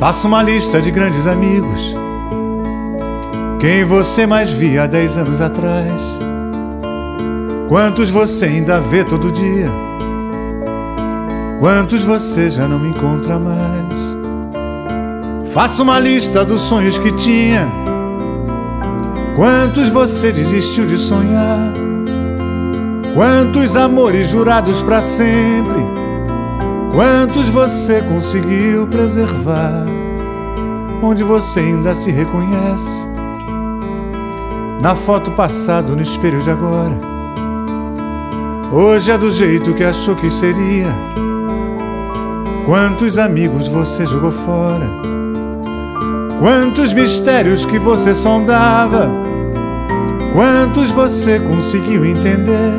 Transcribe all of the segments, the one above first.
Faça uma lista de grandes amigos. Quem você mais via há dez anos atrás? Quantos você ainda vê todo dia? Quantos você já não encontra mais? Faça uma lista dos sonhos que tinha. Quantos você desistiu de sonhar? Quantos amores jurados para sempre? Quantos você conseguiu preservar? Onde você ainda se reconhece? Na foto passado, no espelho de agora. Hoje é do jeito que achou que seria. Quantos amigos você jogou fora? Quantos mistérios que você sondava? Quantos você conseguiu entender?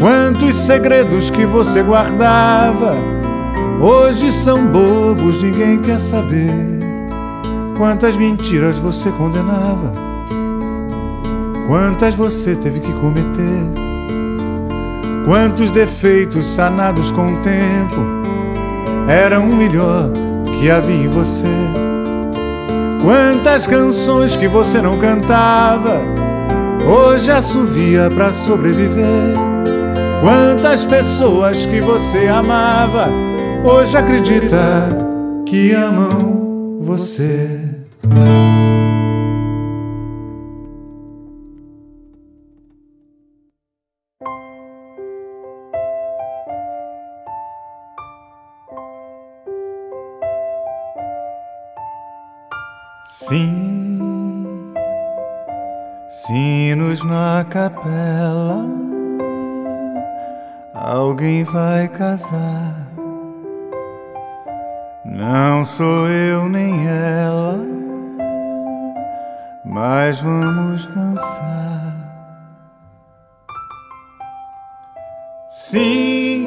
Quantos segredos que você guardava? Hoje são bobos, ninguém quer saber. Quantas mentiras você condenava? Quantas você teve que cometer? Quantos defeitos sanados com o tempo eram o melhor que havia em você? Quantas canções que você não cantava hoje assovia para sobreviver? Quantas pessoas que você amava hoje acredita que amam você? Capela, alguém vai casar. Não sou eu nem ela, mas vamos dançar. Sim,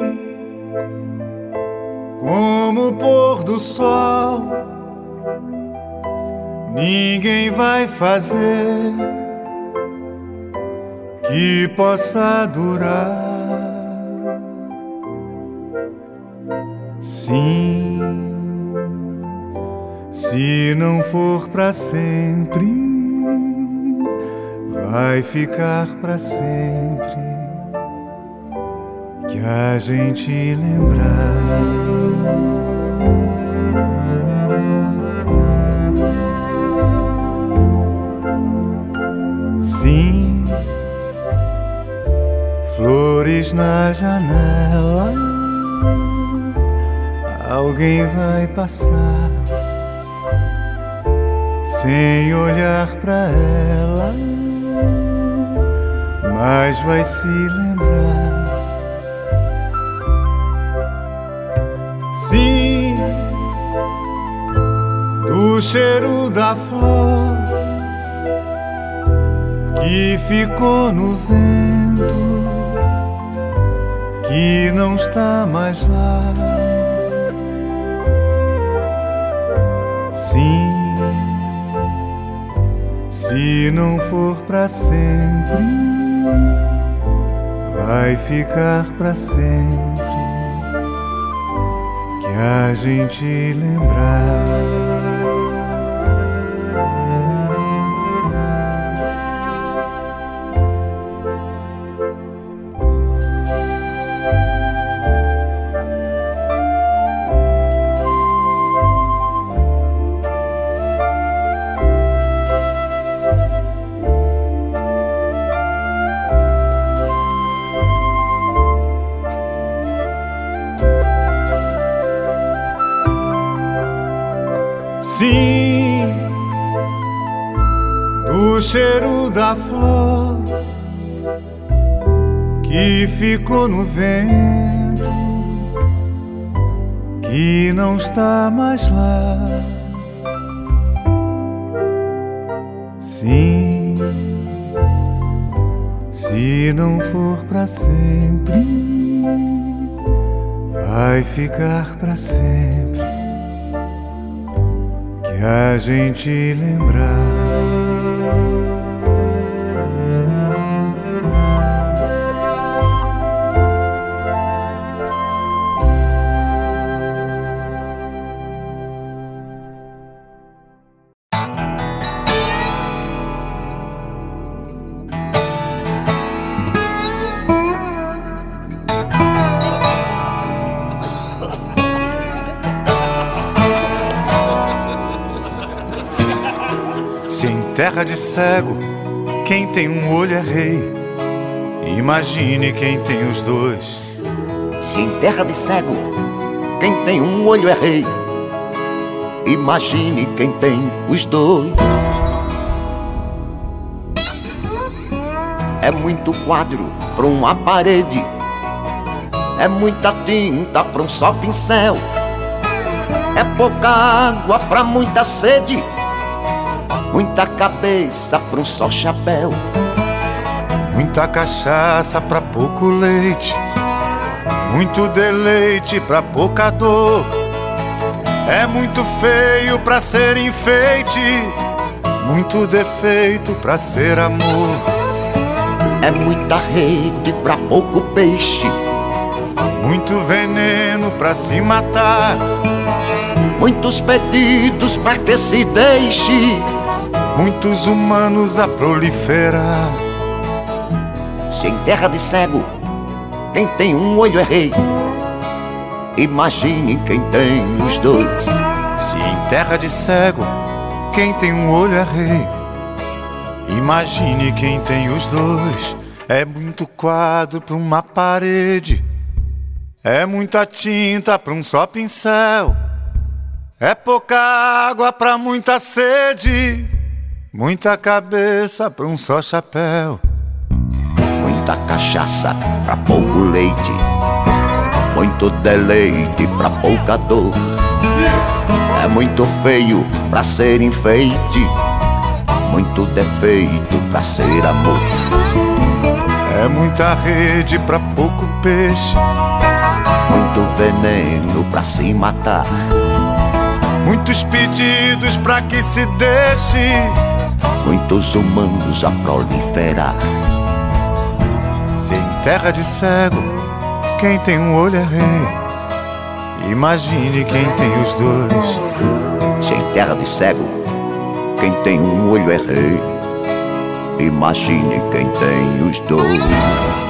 como o pôr do sol ninguém vai fazer que possa durar. Sim, se não for para sempre, vai ficar para sempre que a gente lembrar. Sim, flores na janela, alguém vai passar sem olhar pra ela, mas vai se lembrar. Sim, do cheiro da flor que ficou no vento, que não está mais lá. Sim, se não for para sempre, vai ficar para sempre que a gente lembrar. No vento, que não está mais lá. Sim, se não for para sempre, vai ficar para sempre que a gente lembrar. Terra de cego, quem tem um olho é rei. Imagine quem tem os dois. Se em terra de cego, quem tem um olho é rei. Imagine quem tem os dois. É muito quadro para uma parede. É muita tinta para um só pincel. É pouca água para muita sede. Muita cabeça para um só chapéu. Muita cachaça pra pouco leite, muito deleite pra pouca dor. É muito feio pra ser enfeite, muito defeito pra ser amor. É muita rede pra pouco peixe, muito veneno pra se matar, muitos pedidos pra que se deixe, muitos humanos a proliferar. Se em terra de cego, quem tem um olho é rei. Imagine quem tem os dois. Se em terra de cego, quem tem um olho é rei. Imagine quem tem os dois. É muito quadro para uma parede. É muita tinta para um só pincel. É pouca água para muita sede. Muita cabeça para um só chapéu muita cachaça pra pouco leite, muito deleite pra pouca dor. É muito feio pra ser enfeite, muito defeito pra ser amor. É muita rede pra pouco peixe, muito veneno pra se matar. Muitos pedidos pra que se deixe, muitos humanos a proliferar. Se em terra de cego, quem tem um olho é rei. Imagine quem tem os dois. Se em terra de cego, quem tem um olho é rei. Imagine quem tem os dois.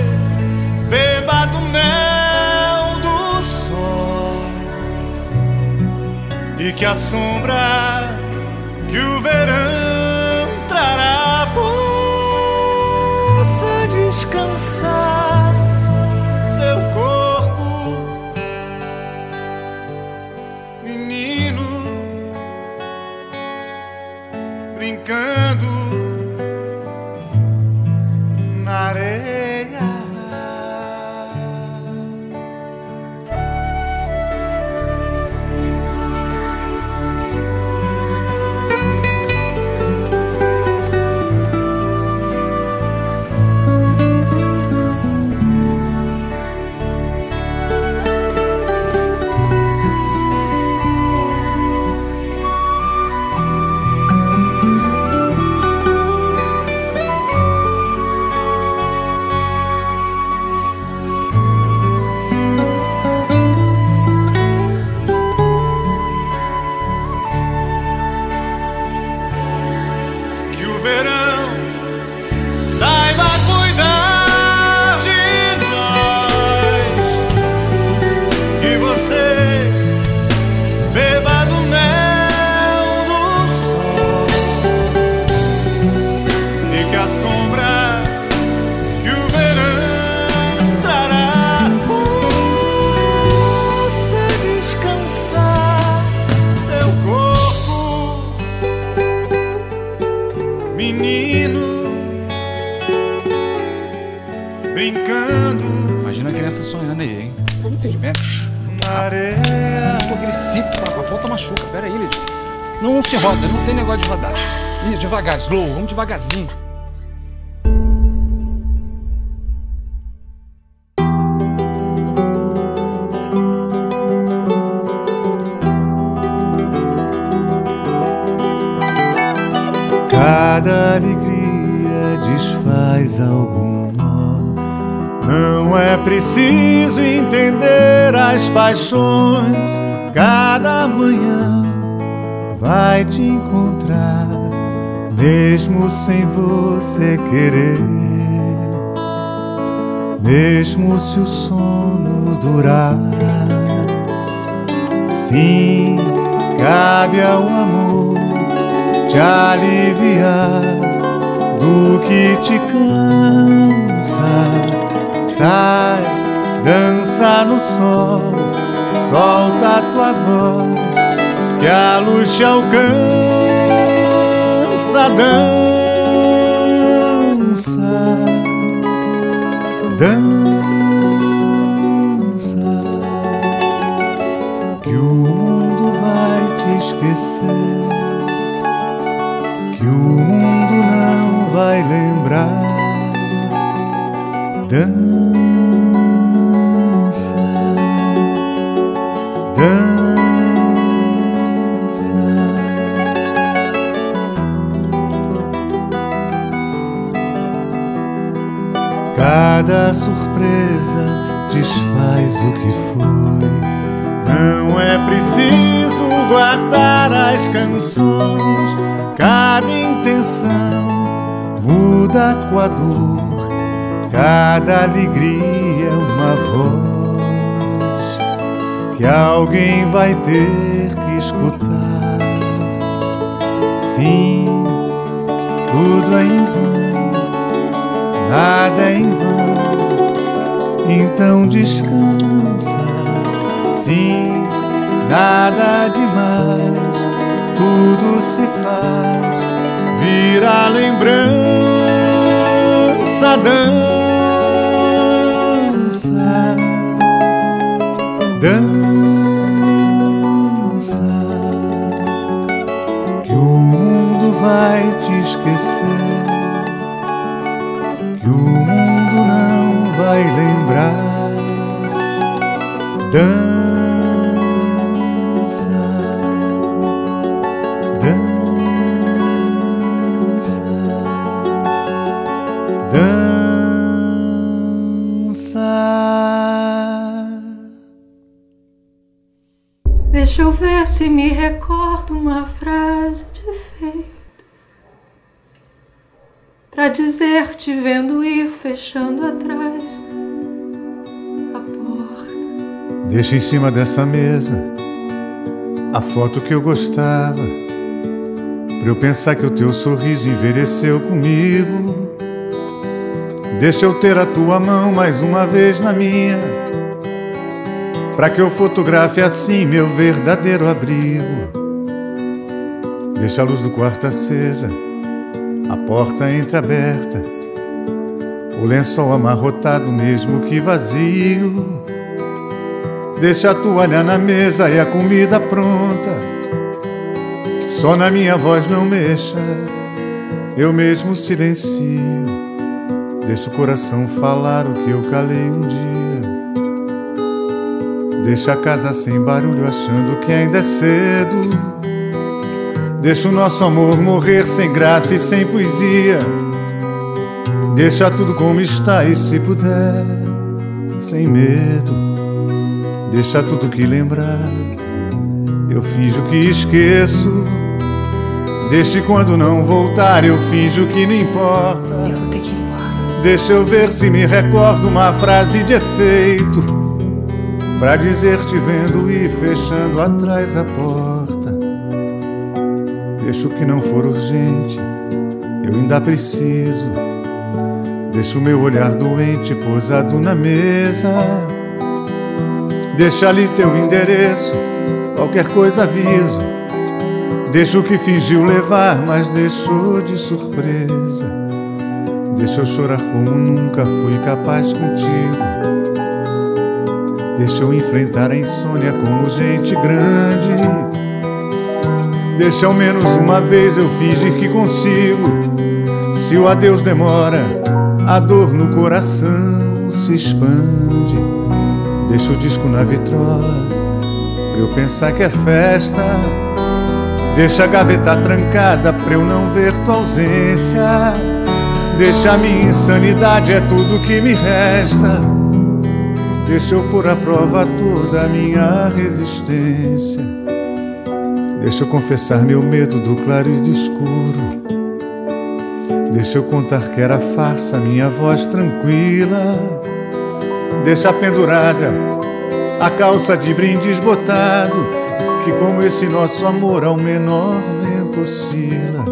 do mel do sol e que a sombra que o verão machuca. Pera aí, Lid. Não se roda, não tem negócio de rodar. Ih, devagar, slow, vamos devagarzinho. Cada alegria desfaz algum nó. Não é preciso entender as paixões. Cada manhã vai te encontrar, mesmo sem você querer. Mesmo se o sono durar, sim, cabe ao amor te aliviar do que te cansa. Sai, dança no sol, solta a tua voz, que a luz te alcança. Dança, dança, que o mundo vai te esquecer que o mundo não vai lembrar. Dança, Cada surpresa desfaz o que foi. Não é preciso guardar as canções. Cada intenção muda com a dor. Cada alegria é uma voz que alguém vai ter que escutar. Sim, tudo é em vão, nada é em vão. Então descansa. Sim, nada demais, tudo se faz, vira lembrança, dança, dança, que o mundo vai te esquecer, vai lembrar. Dizer, te vendo ir fechando atrás a porta. Deixa em cima dessa mesa a foto que eu gostava. Pra eu pensar que o teu sorriso envelheceu comigo. Deixa eu ter a tua mão mais uma vez na minha. Pra que eu fotografe assim meu verdadeiro abrigo. Deixa a luz do quarto acesa, a porta entreaberta, o lençol amarrotado mesmo que vazio. Deixa a toalha na mesa e a comida pronta. Só na minha voz não mexa, eu mesmo silencio. Deixa o coração falar o que eu calei um dia. Deixa a casa sem barulho, achando que ainda é cedo. Deixa o nosso amor morrer sem graça e sem poesia. Deixa tudo como está e se puder, sem medo. Deixa tudo que lembrar. Eu finjo que esqueço. Deixe quando não voltar, eu finjo que não importa. Eu vou ter que ir embora. Deixa eu ver se me recordo uma frase de efeito. Pra dizer te vendo e fechando atrás a porta. Deixa o que não for urgente, eu ainda preciso. Deixa o meu olhar doente posado na mesa. Deixa ali teu endereço, qualquer coisa aviso. Deixa o que fingiu levar, mas deixou de surpresa. Deixa eu chorar como nunca fui capaz contigo. Deixa eu enfrentar a insônia como gente grande. Deixa ao menos uma vez eu fingir que consigo. Se o adeus demora, a dor no coração se expande. Deixa o disco na vitrola pra eu pensar que é festa. Deixa a gaveta trancada pra eu não ver tua ausência. Deixa a minha insanidade, é tudo que me resta. Deixa eu pôr à prova toda a minha resistência. Deixa eu confessar meu medo do claro e do escuro. Deixa eu contar que era farsa minha voz tranquila. Deixa pendurada a calça de brindis botado, que como esse nosso amor ao menor vento oscila.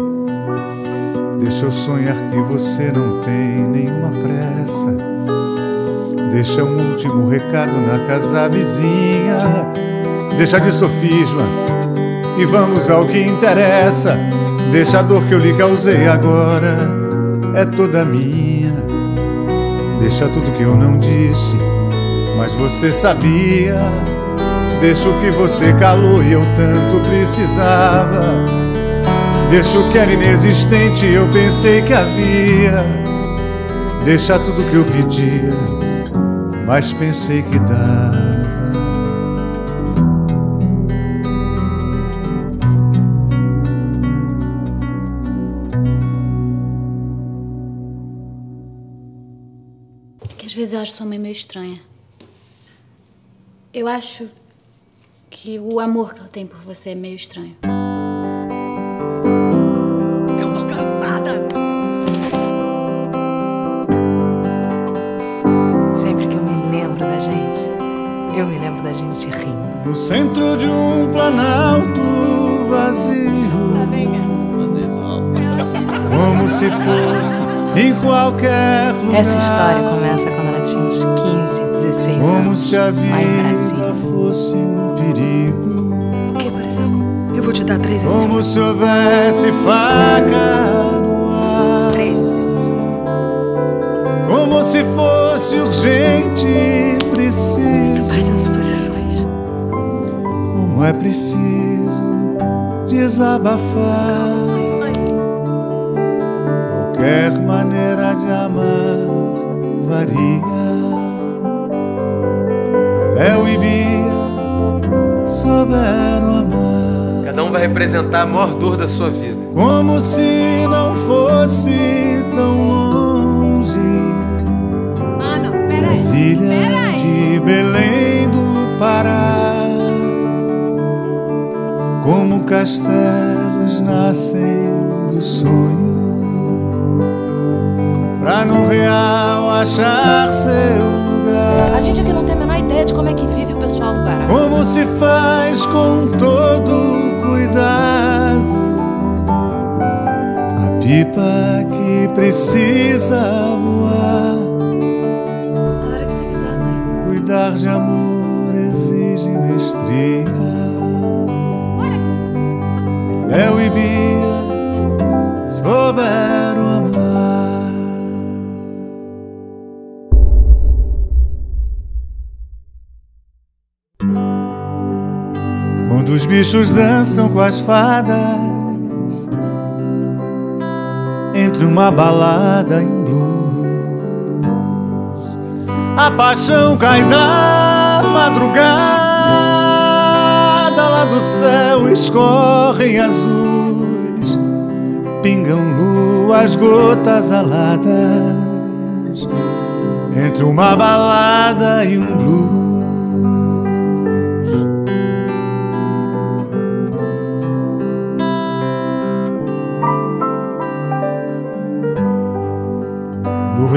Deixa eu sonhar que você não tem nenhuma pressa. Deixa um último recado na casa vizinha. Deixa de sofisma e vamos ao que interessa. Deixa a dor que eu lhe causei agora, é toda minha. Deixa tudo que eu não disse, mas você sabia. Deixa o que você calou e eu tanto precisava. Deixa o que era inexistente e eu pensei que havia. Deixa tudo que eu pedia, mas pensei que dava. Vezes eu acho sua mãe meio estranha. Eu acho que o amor que ela tem por você é meio estranho. Eu tô cansada. Sempre que eu me lembro da gente, eu me lembro da gente rindo. No centro de um planalto vazio, como se fosse em qualquer lugar. Essa história começa quando uns 15, 16 Como anos. se a lá em vida Brasília. fosse um perigo. O que, por exemplo? Eu vou te dar três exemplos. Como se houvesse faca no ar. Três exemplos. Como se fosse urgente e preciso. Quais são as suposições? Como é preciso desabafar. Qualquer maneira de amar varia. Léo e Bia souberam amar. Cada um vai representar a maior dor da sua vida. Como se não fosse tão longe. Ah, não, peraí. Brasília de Belém do Pará. Como castelos nascem do sonho. Pra no real achar seu lugar. A gente aqui não tem a menor ideia de como é que vive o pessoal do Pará. Como se faz com todo cuidado a pipa que precisa voar. A hora que você quiser, mãe. Cuidar de amor exige mestria. Léo e Bia bichos dançam com as fadas, entre uma balada e um blues, a paixão cai da madrugada, lá do céu escorrem azuis, pingam luas gotas aladas, entre uma balada e um blues.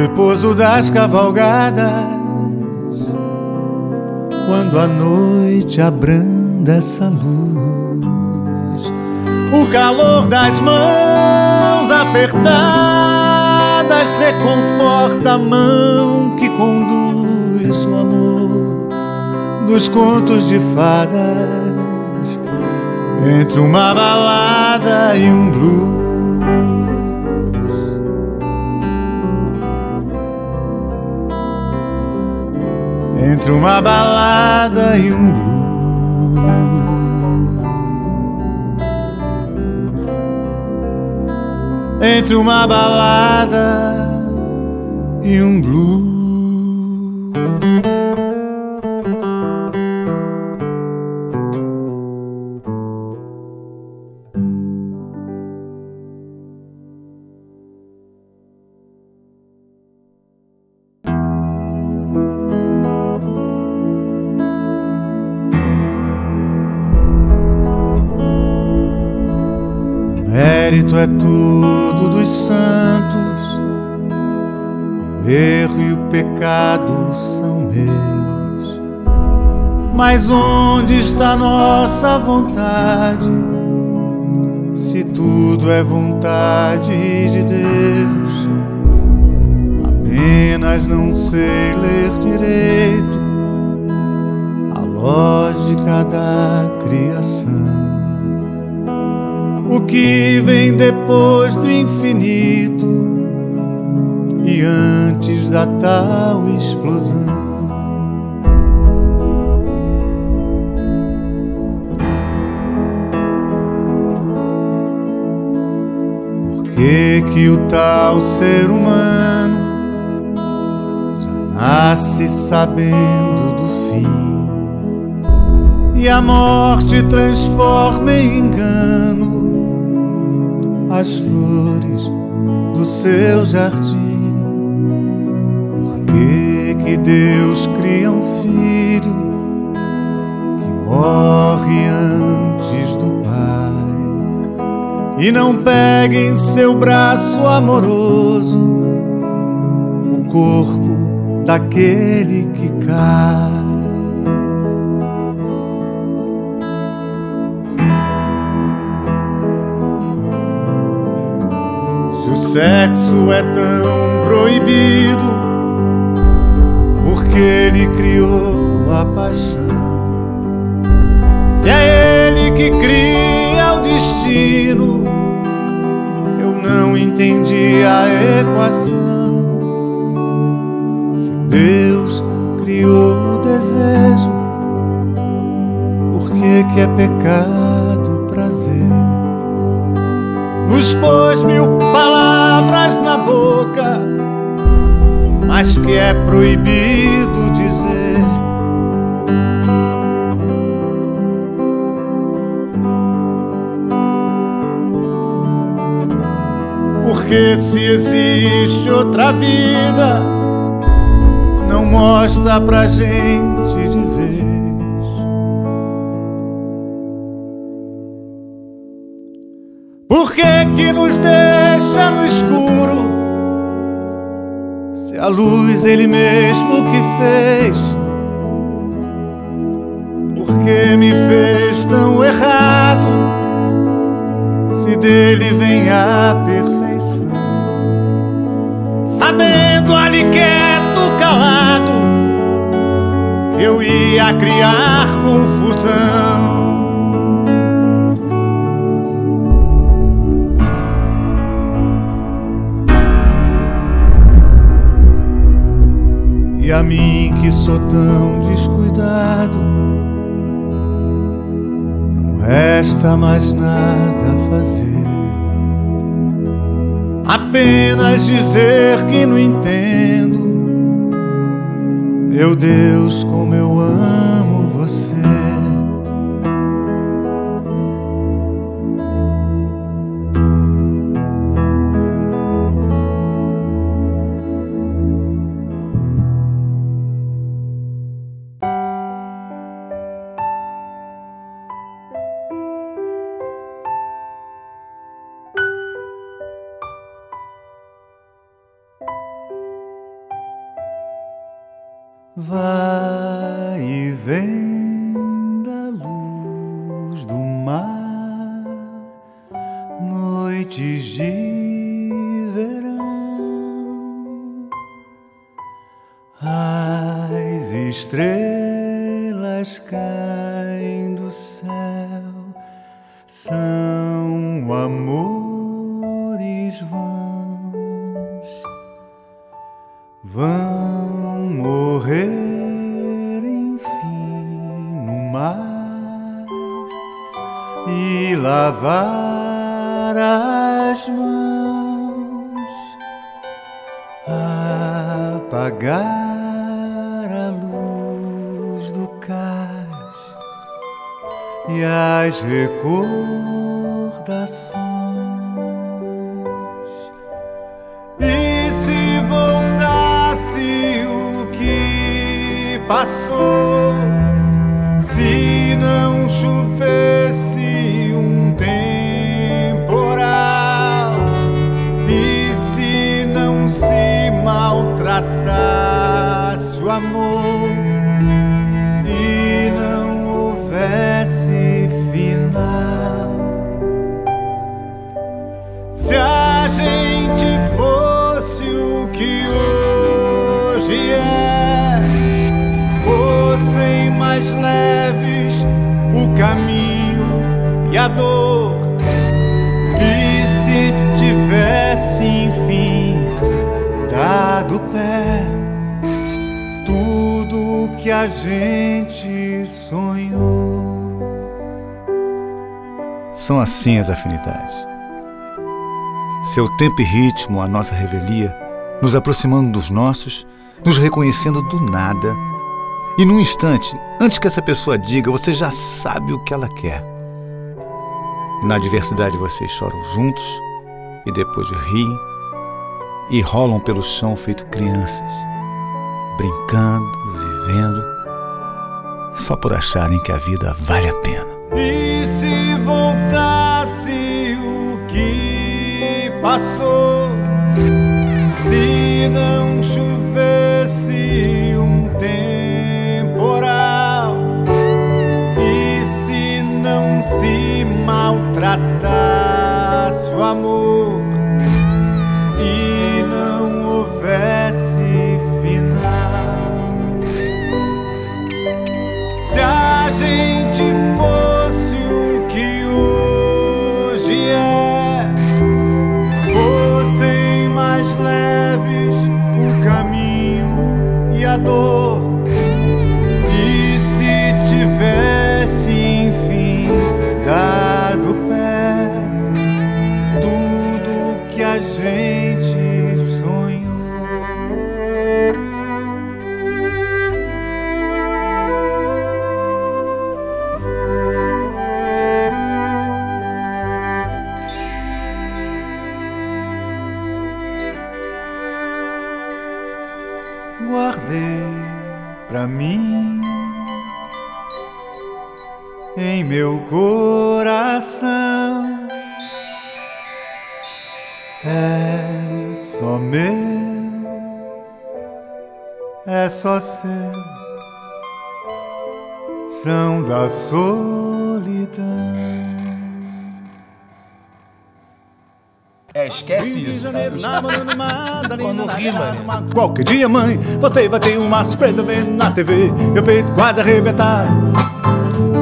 Repouso das cavalgadas, quando a noite abranda essa luz, o calor das mãos apertadas reconforta a mão que conduz o amor dos contos de fadas entre uma balada e um blues. Entre uma balada e um blues. Entre uma balada e um blues. O erro e o pecado são meus. Mas onde está nossa vontade? Se tudo é vontade de Deus, apenas não sei ler direito a lógica da criação o que vem depois do infinito e antes da tal explosão. Que que o tal ser humano já nasce sabendo do fim e a morte transforma em engano as flores do seu jardim. Que Deus cria um filho que morre antes do pai e não pega em seu braço amoroso o corpo daquele que cai? sexo é tão proibido porque ele criou a paixão. Se é ele que cria o destino, eu não entendi a equação. Se Deus criou o desejo, por que que é pecado o prazer? Nos pôs mil palavras na boca, mas que é proibido dizer. Porque se existe outra vida, não mostra pra gente luz ele mesmo que fez dizer que não entendo, meu Deus, Seu tempo e ritmo, a nossa revelia, nos aproximando dos nossos, nos reconhecendo do nada. E num instante, antes que essa pessoa diga, você já sabe o que ela quer. Na adversidade vocês choram juntos e depois riem e rolam pelo chão feito crianças, brincando, vivendo, só por acharem que a vida vale a pena. passou. Se não chovesse um temporal e se não se maltratasse o amor. só ser são da solidão. É, esquece isso. Quando rima, né? Qualquer dia, mãe, você vai ter uma surpresa vendo na TV. Meu peito quase arrebentar.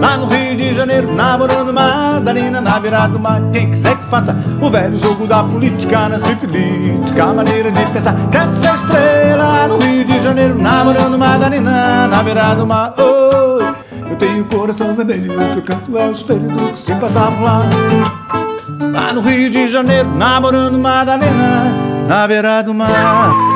Lá no Rio de Janeiro, namorando Madalena na beirada do mar. Quem quiser que faça o velho jogo da política na sifilítica maneira de pensar. Quero ser estrela lá no Rio de Janeiro, namorando Madalena na beirada do mar. Oi, eu tenho coração vermelho, o que eu canto é o espelho do que se passar por lá. Lá no Rio de Janeiro, namorando Madalena na beira do mar.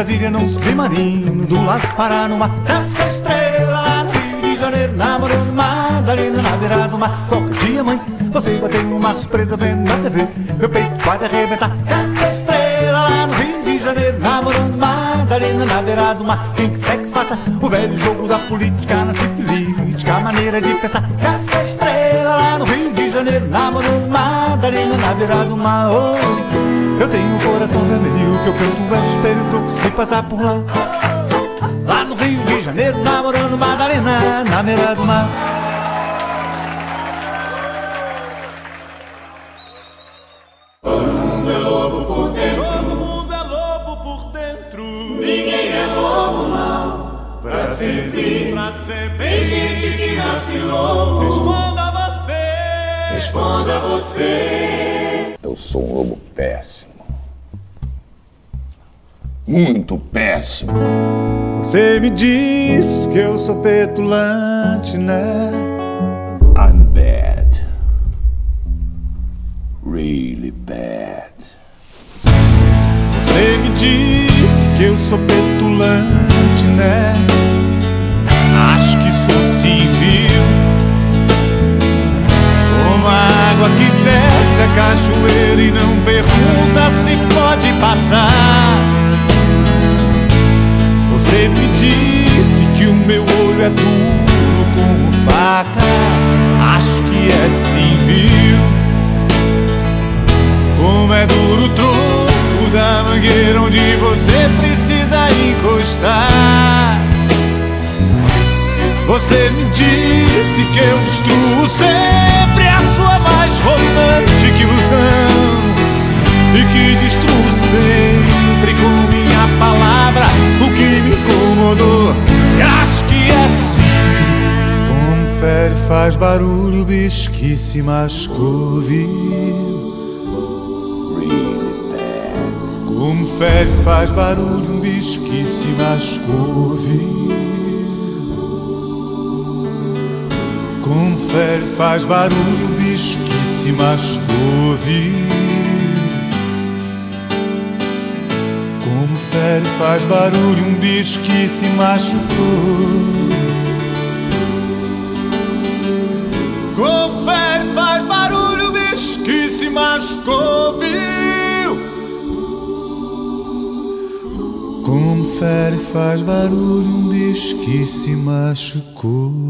Brasília num submarino do lado do Paraná. Essa estrela lá no Rio de Janeiro, namorando Madalena na beira do mar. Qualquer dia, mãe, você vai ter uma surpresa vendo na TV. Meu peito pode arrebentar. Essa estrela lá no Rio de Janeiro, namorando Madalena na beira do mar. Quem quiser que faça o velho jogo da política na sifilítica maneira de pensar. Essa estrela lá no Rio de Janeiro, namorando Madalena na beira do mar. Oh, eu tenho o coração vermelho que eu canto é o espelho do que se passar por lá. Lá no Rio de Janeiro, namorando Madalena na beira do mar. Todo mundo é lobo por dentro. Ninguém é lobo mal. Pra sempre, pra sempre. Tem gente que nasce lobo. Responda você. Responda você. Eu sou um lobo péssimo. Muito péssimo. Você me diz que eu sou petulante, né? I'm bad. Really bad. Você me diz que eu sou petulante, né? Acho que sou civil. Como a água que desce a cachoeira e não pergunta se pode passar. Você me disse que o meu olho é duro como faca. Acho que é civil. Como é duro o tronco da mangueira onde você precisa encostar. Você me disse que eu destruo sempre a sua mais romântica ilusão. E que destruo sempre com palavra o que me incomodou. E acho que é assim. Confere, faz barulho, bicho que se machucou, viu? Confere, faz barulho, um bicho que se viu? Confere, faz barulho, bicho que se machucou, viu? Confere, faz barulho, um bicho que se machucou. Confere, faz barulho, bicho que se machucou, viu? Confere, faz barulho, um bicho que se machucou.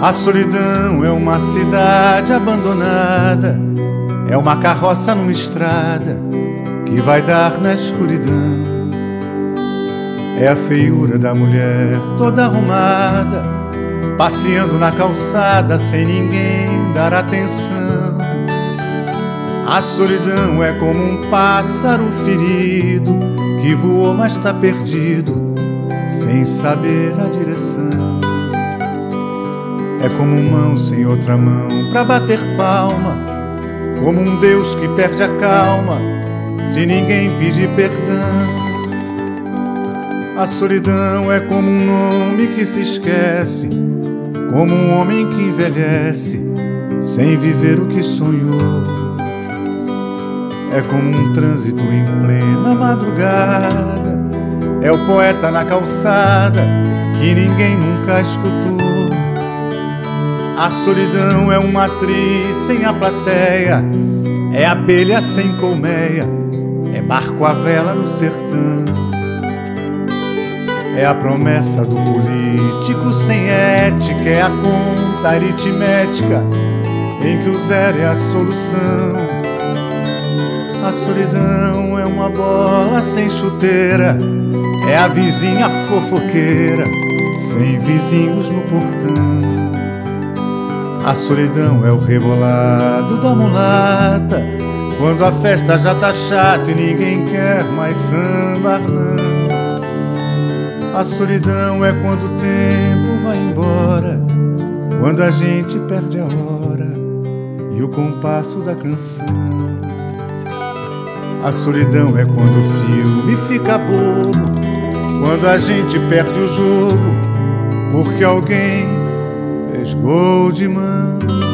A solidão é uma cidade abandonada, é uma carroça numa estrada que vai dar na escuridão. É a feiura da mulher toda arrumada, passeando na calçada sem ninguém dar atenção. A solidão é como um pássaro ferido que voou, mas está perdido, sem saber a direção. É como mão sem outra mão pra bater palma, como um Deus que perde a calma se ninguém pedir perdão. A solidão é como um nome que se esquece, como um homem que envelhece sem viver o que sonhou. É como um trânsito em plena madrugada, é o poeta na calçada que ninguém nunca escutou. A solidão é uma atriz sem a plateia, é abelha sem colmeia, é barco à vela no sertão. É a promessa do político sem ética, é a conta aritmética em que o zero é a solução. A solidão é uma bola sem chuteira, é a vizinha fofoqueira, sem vizinhos no portão. A solidão é o rebolado da mulata, quando a festa já tá chata e ninguém quer mais samba. A solidão é quando o tempo vai embora, quando a gente perde a hora e o compasso da canção. A solidão é quando o filme fica bobo, quando a gente perde o jogo, porque alguém gol de mão.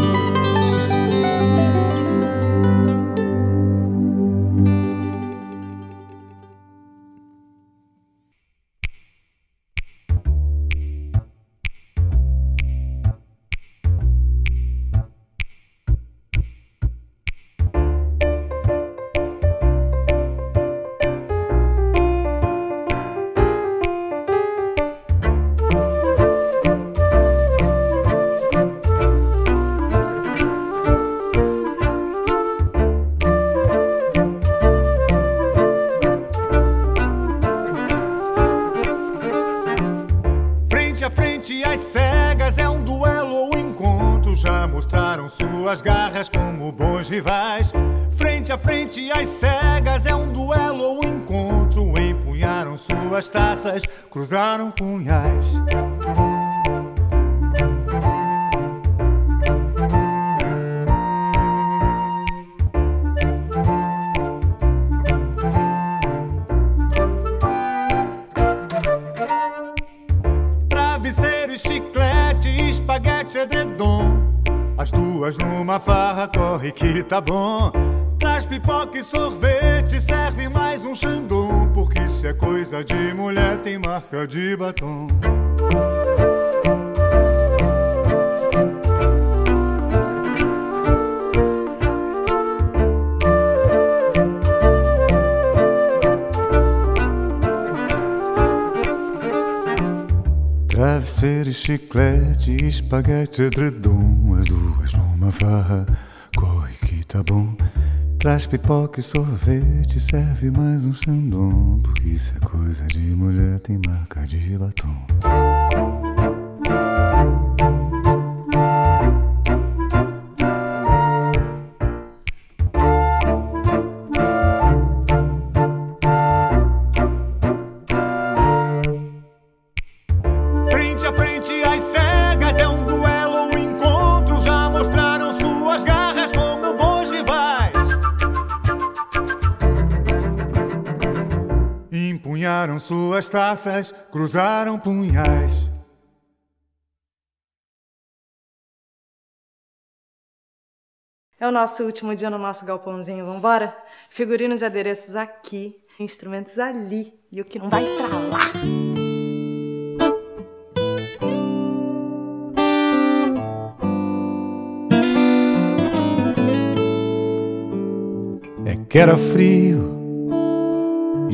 Espaguete, edredom As duas numa farra, corre que tá bom. Traz pipoca e sorvete, serve mais um xandom Porque isso é coisa de mulher, tem marca de batom cruzaram punhais. É o nosso último dia no nosso galpãozinho, vambora? Figurinos e adereços aqui, instrumentos ali e o que não vai pra lá. É que era frio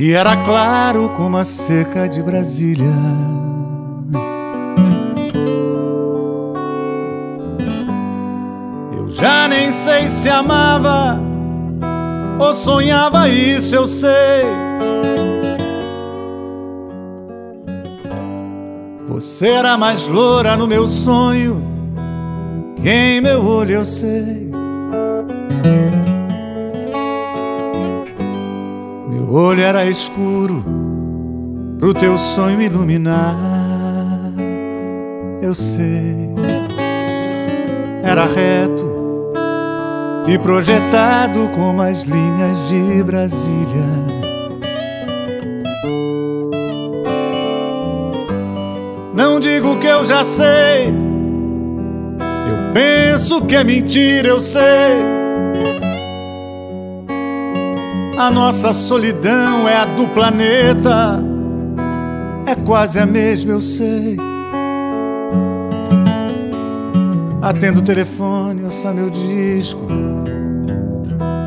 e era claro como a seca de Brasília. Eu já nem sei se amava ou sonhava isso, eu sei. Você era mais loura no meu sonho que em meu olho eu sei. Meu olho era escuro pro teu sonho iluminar. Eu sei, era reto e projetado como as linhas de Brasília. Não digo que eu já sei, eu penso que é mentira, eu sei. A nossa solidão é a do planeta, é quase a mesma, eu sei. Atendo o telefone, ouça meu disco,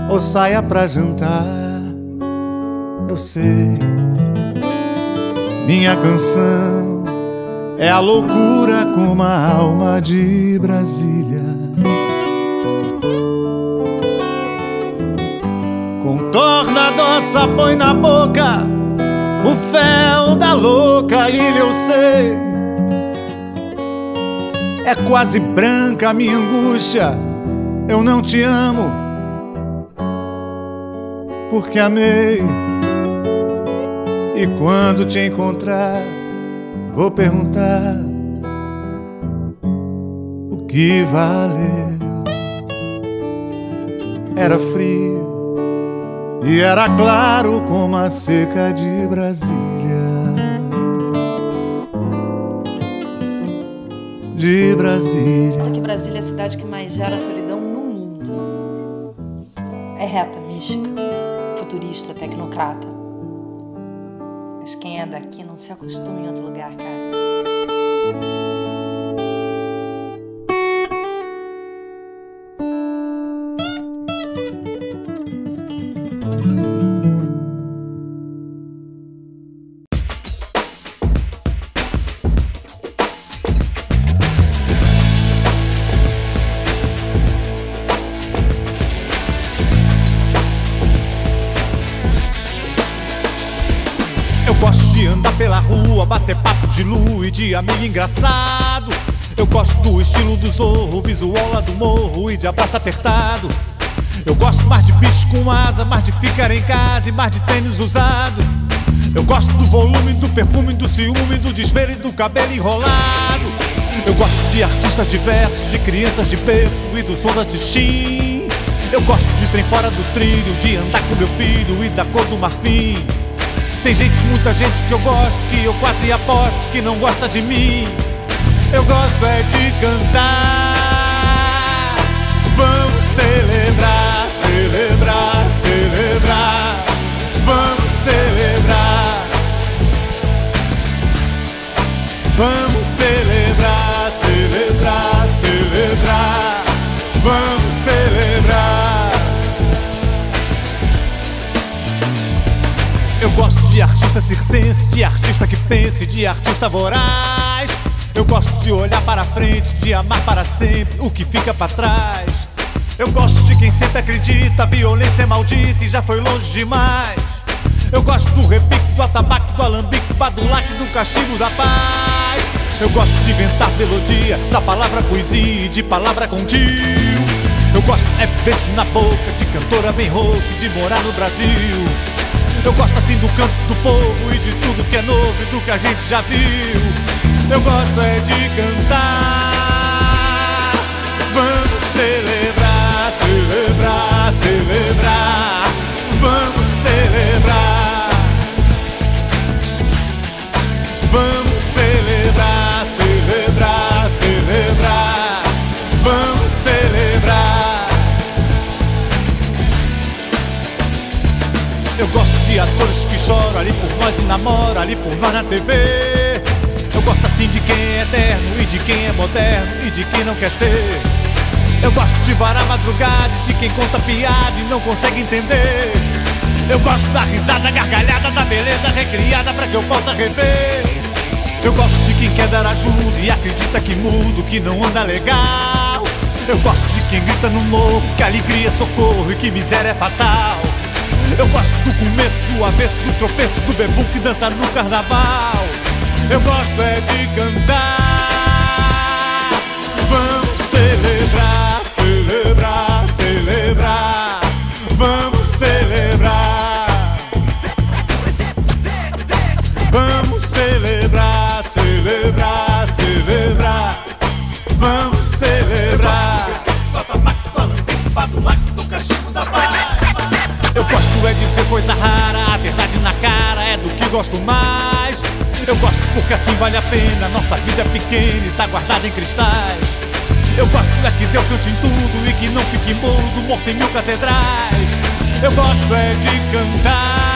ou saia pra jantar. Eu sei, minha canção é a loucura como a alma de Brasília. Adoça, põe na boca o fel da louca ilha, eu sei. É quase branca a minha angústia, eu não te amo, porque amei. E quando te encontrar, vou perguntar o que valeu. Era frio e era claro como a seca de Brasília. De Brasília. que Brasília é a cidade que mais gera solidão no mundo. É reta, mística, futurista, tecnocrata. Mas quem é daqui não se acostuma em outro lugar, cara. Amigo engraçado. Eu gosto do estilo do zorro, visual lá do morro e de abraço apertado. Eu gosto mais de bicho com asa, mais de ficar em casa e mais de tênis usado. Eu gosto do volume, do perfume, do ciúme, do desvelo e do cabelo enrolado. Eu gosto de artistas diversos, de crianças de berço e dos sons de Shin. Eu gosto de trem fora do trilho, de andar com meu filho e da cor do marfim. Tem gente, muita gente que eu gosto, que eu quase aposto que não gosta de mim. Eu gosto é de cantar. Vamos celebrar, celebrar, celebrar. De artista circense, de artista que pense, de artista voraz. Eu gosto de olhar para frente, de amar para sempre o que fica para trás. Eu gosto de quem sempre acredita, violência é maldita e já foi longe demais. Eu gosto do repique, do atabaque, do alambique, do badulaque, do cachimbo da paz. Eu gosto de inventar melodia, da palavra poesia e de palavra com tio. Eu gosto é beijo na boca, de cantora bem rouca, de morar no Brasil. Eu gosto assim do canto do povo e de tudo que é novo e do que a gente já viu. Eu gosto é de cantar. Vamos celebrar, celebrar, celebrar. De atores que choram ali por nós e namoram ali por nós na TV. Eu gosto assim de quem é eterno e de quem é moderno e de quem não quer ser. Eu gosto de varar madrugada de quem conta piada e não consegue entender. Eu gosto da risada gargalhada, da beleza recriada pra que eu possa rever. Eu gosto de quem quer dar ajuda e acredita que mudo, que não anda legal. Eu gosto de quem grita no morro que alegria é socorro e que miséria é fatal. Eu gosto do começo, do avesso, do tropeço, do bebum que dança no carnaval. Eu gosto é de cantar. Vamos celebrar, celebrar, celebrar. É de ver coisa rara, a verdade na cara é do que gosto mais. Eu gosto porque assim vale a pena, nossa vida é pequena e tá guardada em cristais. Eu gosto é que Deus cante em tudo e que não fique mudo, morto em mil catedrais. Eu gosto é de cantar.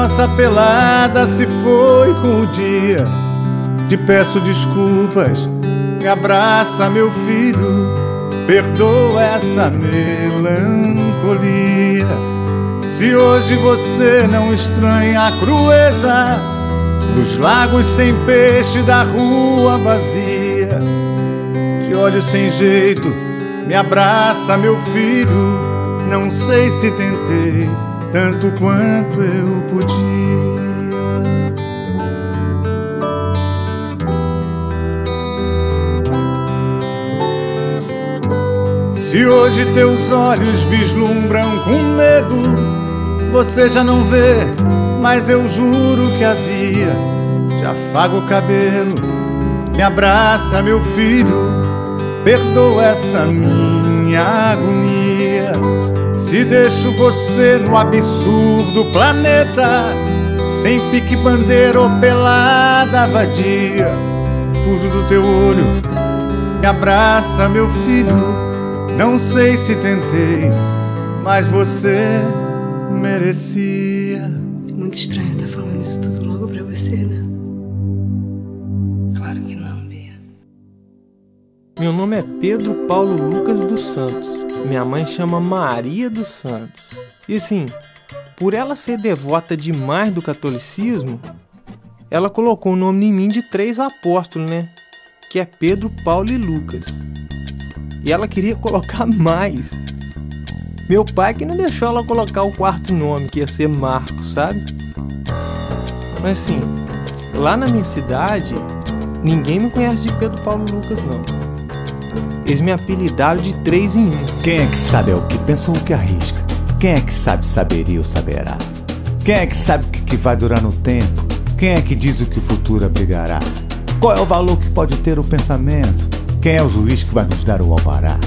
Nossa pelada se foi com o dia, te peço desculpas, me abraça, meu filho, perdoa essa melancolia. Se hoje você não estranha a crueza dos lagos sem peixe, da rua vazia, te olho sem jeito, me abraça, meu filho. Não sei se tentei tanto quanto eu podia. Se hoje teus olhos vislumbram com medo, você já não vê, mas eu juro que havia. Te afago o cabelo, me abraça, meu filho, perdoa essa minha agonia. Se deixo você no absurdo planeta, sem pique bandeira ou pelada vadia, fujo do teu olho, me abraça, meu filho. Não sei se tentei, mas você merecia. Muito estranho estar falando isso tudo logo pra você, né? Claro que não, Bia. Meu nome é Pedro Paulo Lucas dos Santos. Minha mãe chama Maria dos Santos. E assim, por ela ser devota demais do catolicismo, ela colocou o nome em mim de três apóstolos, né? Que é Pedro, Paulo e Lucas. E ela queria colocar mais. Meu pai que não deixou ela colocar o quarto nome, que ia ser Marcos, sabe? Mas assim, lá na minha cidade, ninguém me conhece de Pedro Paulo Lucas, não. Eles me apelidaram de três em um. Quem é que sabe é o que pensa ou o que arrisca? Quem é que sabe saberia ou saberá? Quem é que sabe o que, vai durar no tempo? Quem é que diz o que o futuro abrigará? Qual é o valor que pode ter o pensamento? Quem é o juiz que vai nos dar o alvará?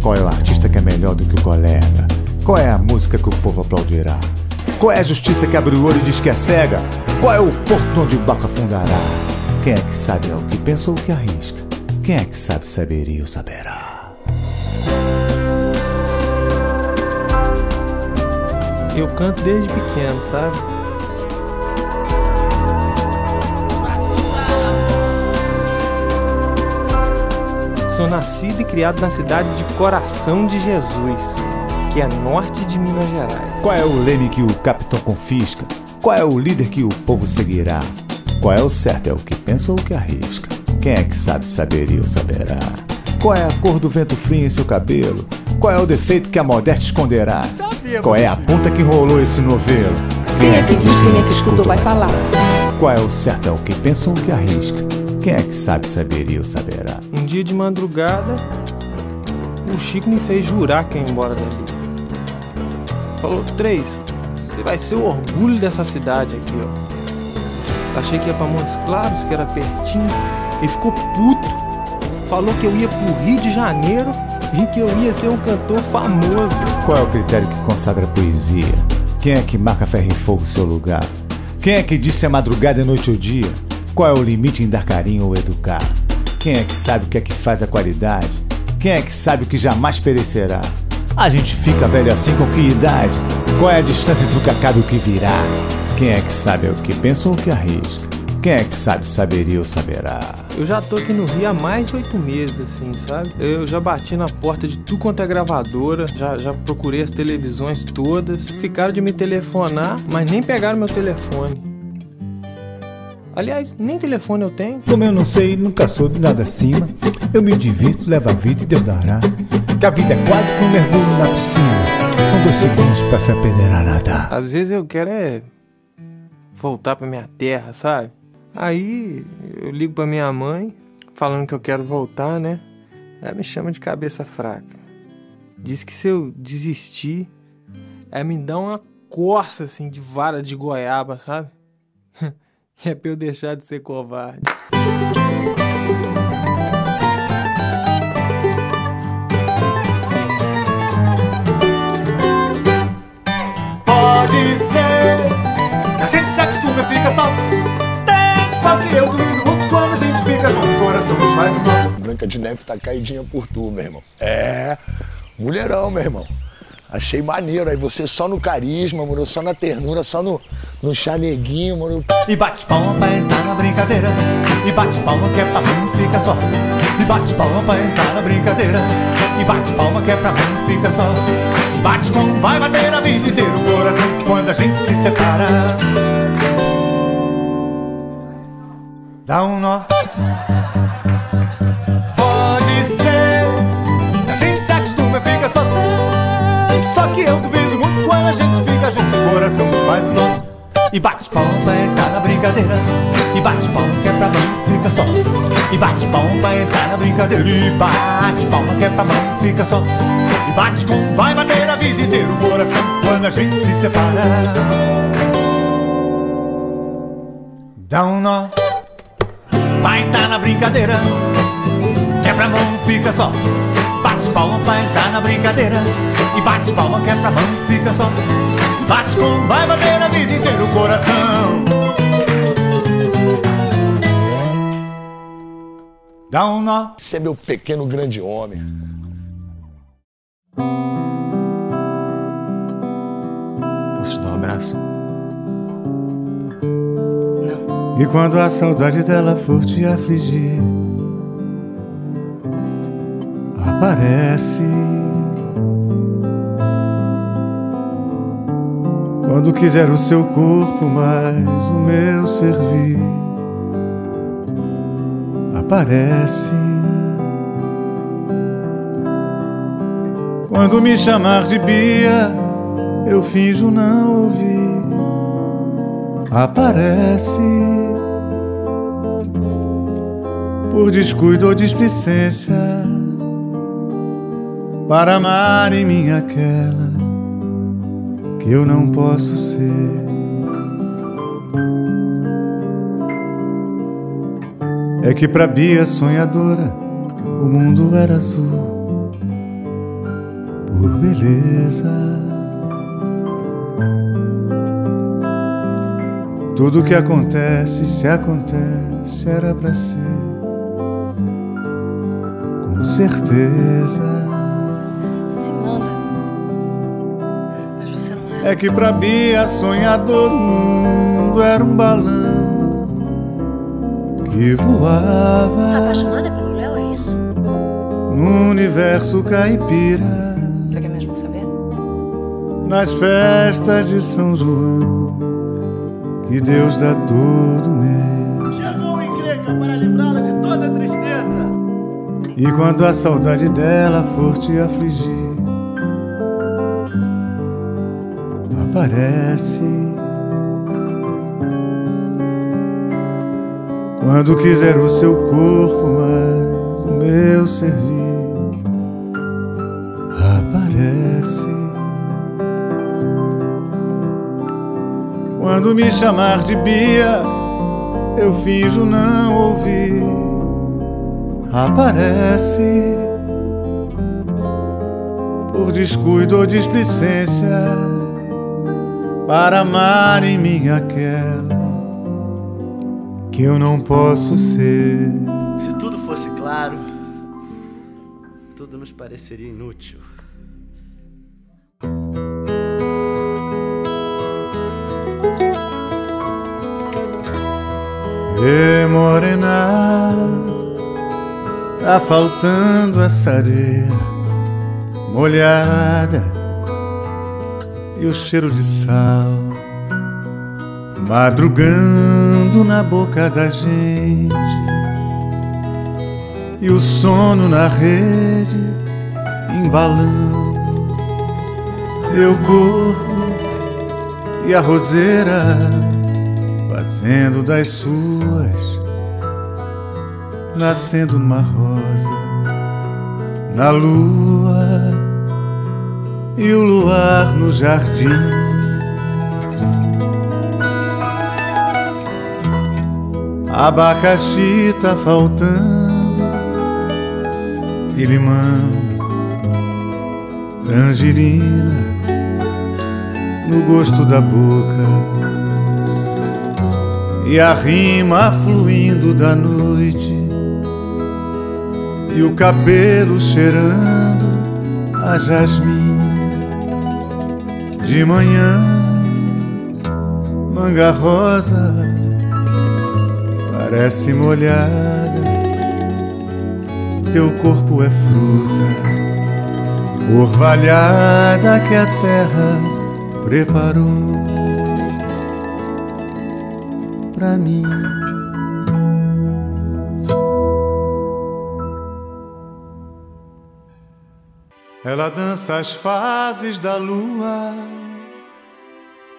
Qual é o artista que é melhor do que o colega? Qual é a música que o povo aplaudirá? Qual é a justiça que abre o olho e diz que é cega? Qual é o porto onde o barco afundará? Quem é que sabe é o que pensa ou o que arrisca? Quem é que sabe saberia ou saberá? Eu canto desde pequeno, sabe? Sou nascido e criado na cidade de Coração de Jesus, que é norte de Minas Gerais. Qual é o leme que o capitão confisca? Qual é o líder que o povo seguirá? Qual é o certo? É o que pensa ou o que arrisca? Quem é que sabe saberia ou saberá? Qual é a cor do vento frio em seu cabelo? Qual é o defeito que a modéstia esconderá? Qual é a ponta que enrolou esse novelo? Quem é que diz, quem é que escutou vai falar. Qual é o certo? É o que pensa ou o que arrisca? Quem é que sabe saberia ou saberá? Um dia de madrugada, o Chico me fez jurar que ia embora dali. Falou, três, você vai ser o orgulho dessa cidade aqui, ó. Achei que ia pra Montes Claros, que era pertinho. Ele ficou puto. Falou que eu ia pro Rio de Janeiro e que eu ia ser um cantor famoso. Qual é o critério que consagra a poesia? Quem é que marca ferro e fogo seu lugar? Quem é que diz se é madrugada, é noite ou dia? Qual é o limite em dar carinho ou educar? Quem é que sabe o que é que faz a qualidade? Quem é que sabe o que jamais perecerá? A gente fica velho assim com que idade? Qual é a distância entre o cacado que virá? Quem é que sabe o que pensa ou o que arrisca? Quem é que sabe saberia ou saberá? Eu já tô aqui no Rio há mais de oito meses, assim, sabe? Eu já bati na porta de tudo quanto é gravadora, já, já procurei as televisões todas. Ficaram de me telefonar, mas nem pegaram meu telefone. Aliás, nem telefone eu tenho. Como eu não sei, nunca soube nada acima, eu me divirto, levo a vida e Deus dará. Que a vida é quase que um mergulho na piscina. São dois segundos pra se aprender a nadar. Às vezes eu quero é voltar pra minha terra, sabe? Aí eu ligo pra minha mãe, falando que eu quero voltar, né? Ela me chama de cabeça fraca. Diz que se eu desistir, ela me dá uma corça assim de vara de goiaba, sabe? é pra eu deixar de ser covarde. Pode ser que a gente se acostuma e fica só. Só que eu duvido muito quando a gente fica junto. Coração nos faz um Branca de Neve tá caidinha por tu, meu irmão. É. Mulherão, meu irmão. Achei maneiro. Aí você só no carisma, moro, só na ternura, só no, no chaneguinho, moro. E bate palma pra entrar na brincadeira. E bate palma que é pra mim, fica só. E bate palma pra entrar na brincadeira. E bate palma que é pra mim, fica só. E bate como vai bater a vida inteira o coração quando a gente se separa. Dá um nó. Pode ser. A gente se acostuma, fica só. Só que eu duvido muito quando a gente fica junto. O coração faz o nó. E bate palma pra entrar na brincadeira. E bate palma que é pra mão, fica só. E bate palma pra entrar na brincadeira. E bate palma que é pra mão, fica só. E bate com vai bater a vida inteira o coração quando a gente se separa. Dá um nó. Vai entrar na brincadeira. Quebra a mão, fica só. Bate palma pra entrar na brincadeira. E bate palma, quebra a mão, fica só. Bate com vai bater a vida inteira o coração. Dá um nó. Você é meu pequeno grande homem. Posso te dar um abraço? E quando a saudade dela for te afligir, aparece. Quando quiser o seu corpo, mais o meu servir, aparece. Quando me chamar de Bia, eu finjo não ouvir. Aparece por descuido ou displicência para amar em mim aquela que eu não posso ser. É que pra Bia sonhadora o mundo era azul por beleza. Tudo que acontece, se acontece, era pra ser. Com certeza. Se manda. Mas você não é. É que pra Bia sonhador o mundo era um balão que Você tá voava apaixonada pelo Léo, é isso? no universo caipira. Você quer mesmo saber? Nas festas de São João, que Deus dá todo mês. Chegou o encrenca para livrá-la de toda tristeza. E quando a saudade dela for te afligir, aparece. Quando quiser o seu corpo, mais o meu servir, Quando me chamar de Bia, eu finjo não ouvir. Aparece por descuido ou displicência para amar em mim aquela que eu não posso ser. Se tudo fosse claro, tudo nos pareceria inútil. Faltando essa areia molhada e o cheiro de sal madrugando na boca da gente e o sono na rede embalando meu corpo e a roseira fazendo das suas, nascendo uma rosa na lua e o luar no jardim. Abacaxi tá faltando e limão, tangerina no gosto da boca e a rima fluindo da noite e o cabelo cheirando a jasmim. De manhã, manga rosa parece molhada. Teu corpo é fruta orvalhada que a terra preparou pra mim. Ela dança as fases da lua,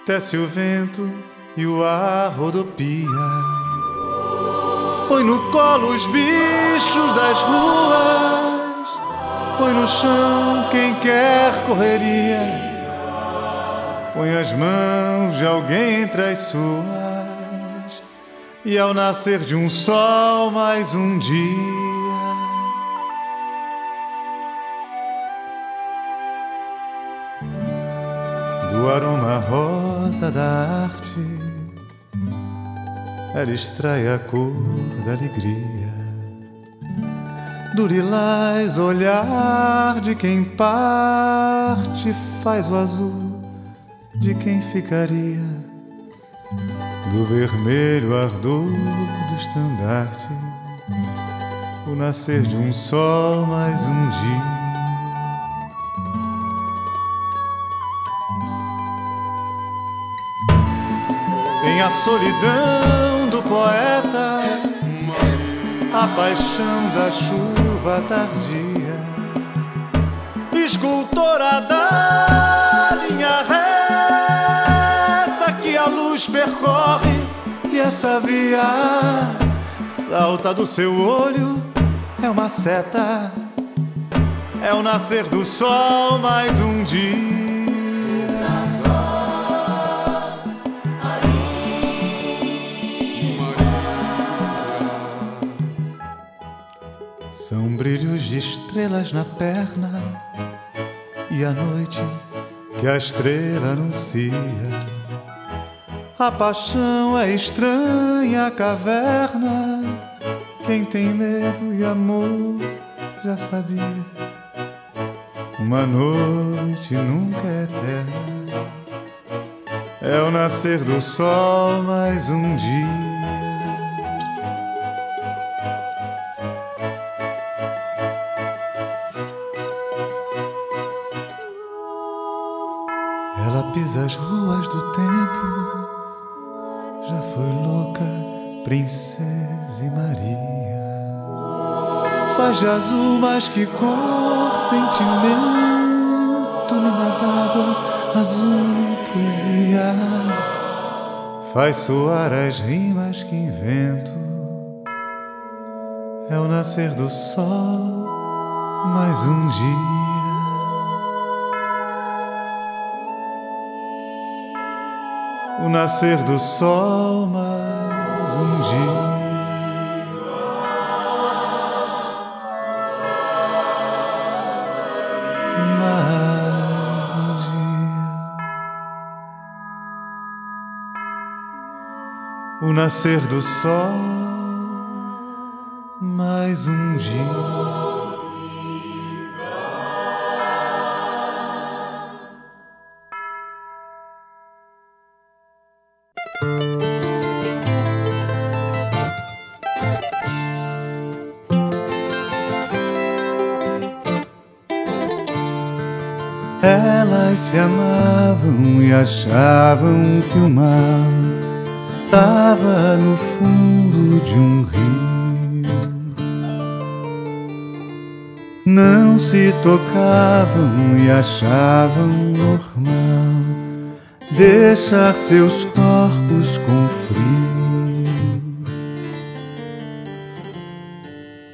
tece o vento e o ar rodopia. Põe no colo os bichos das ruas, põe no chão quem quer correria. Põe as mãos de alguém entre as suas, e ao nascer de um sol, mais um dia. Do aroma rosa da arte, ela extrai a cor da alegria. Do lilás olhar de quem parte, faz o azul de quem ficaria. Do vermelho ardor do estandarte, o nascer de um sol mais um dia. Tem a solidão do poeta, a paixão da chuva tardia, escultora da linha reta que a luz percorre e essa via salta do seu olho, é uma seta, é o nascer do sol mais um dia. Brilhos de estrelas na perna e a noite que a estrela anuncia. A paixão é estranha caverna. Quem tem medo e amor já sabia. Uma noite nunca é eterna. É o nascer do sol mais um dia. Ela pisa as ruas do tempo, já foi louca, princesa e Maria. Faz azul mais que cor, sentimento, mina d'água, azul, poesia. Faz soar as rimas que invento. É o nascer do sol, mais um dia. O nascer do sol mais um dia. Mais um dia. O nascer do sol mais um dia. Se amavam e achavam que o mal estava no fundo de um rio. Não se tocavam e achavam normal deixar seus corpos com frio.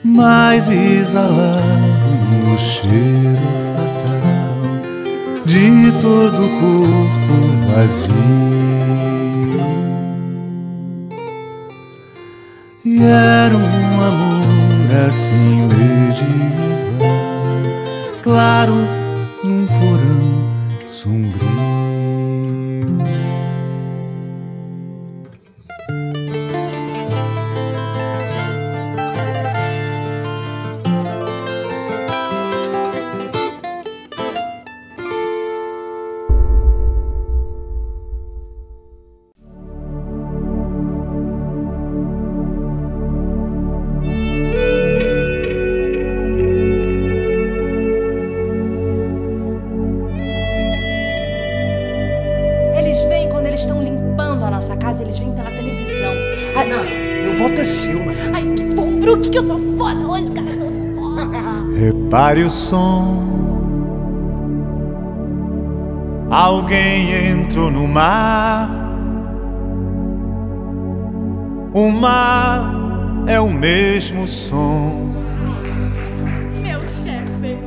Mas exalavam o cheiro de todo o corpo vazio. E era um amor assim medieval, claro, mar. O mar é o mesmo som Meu chefe.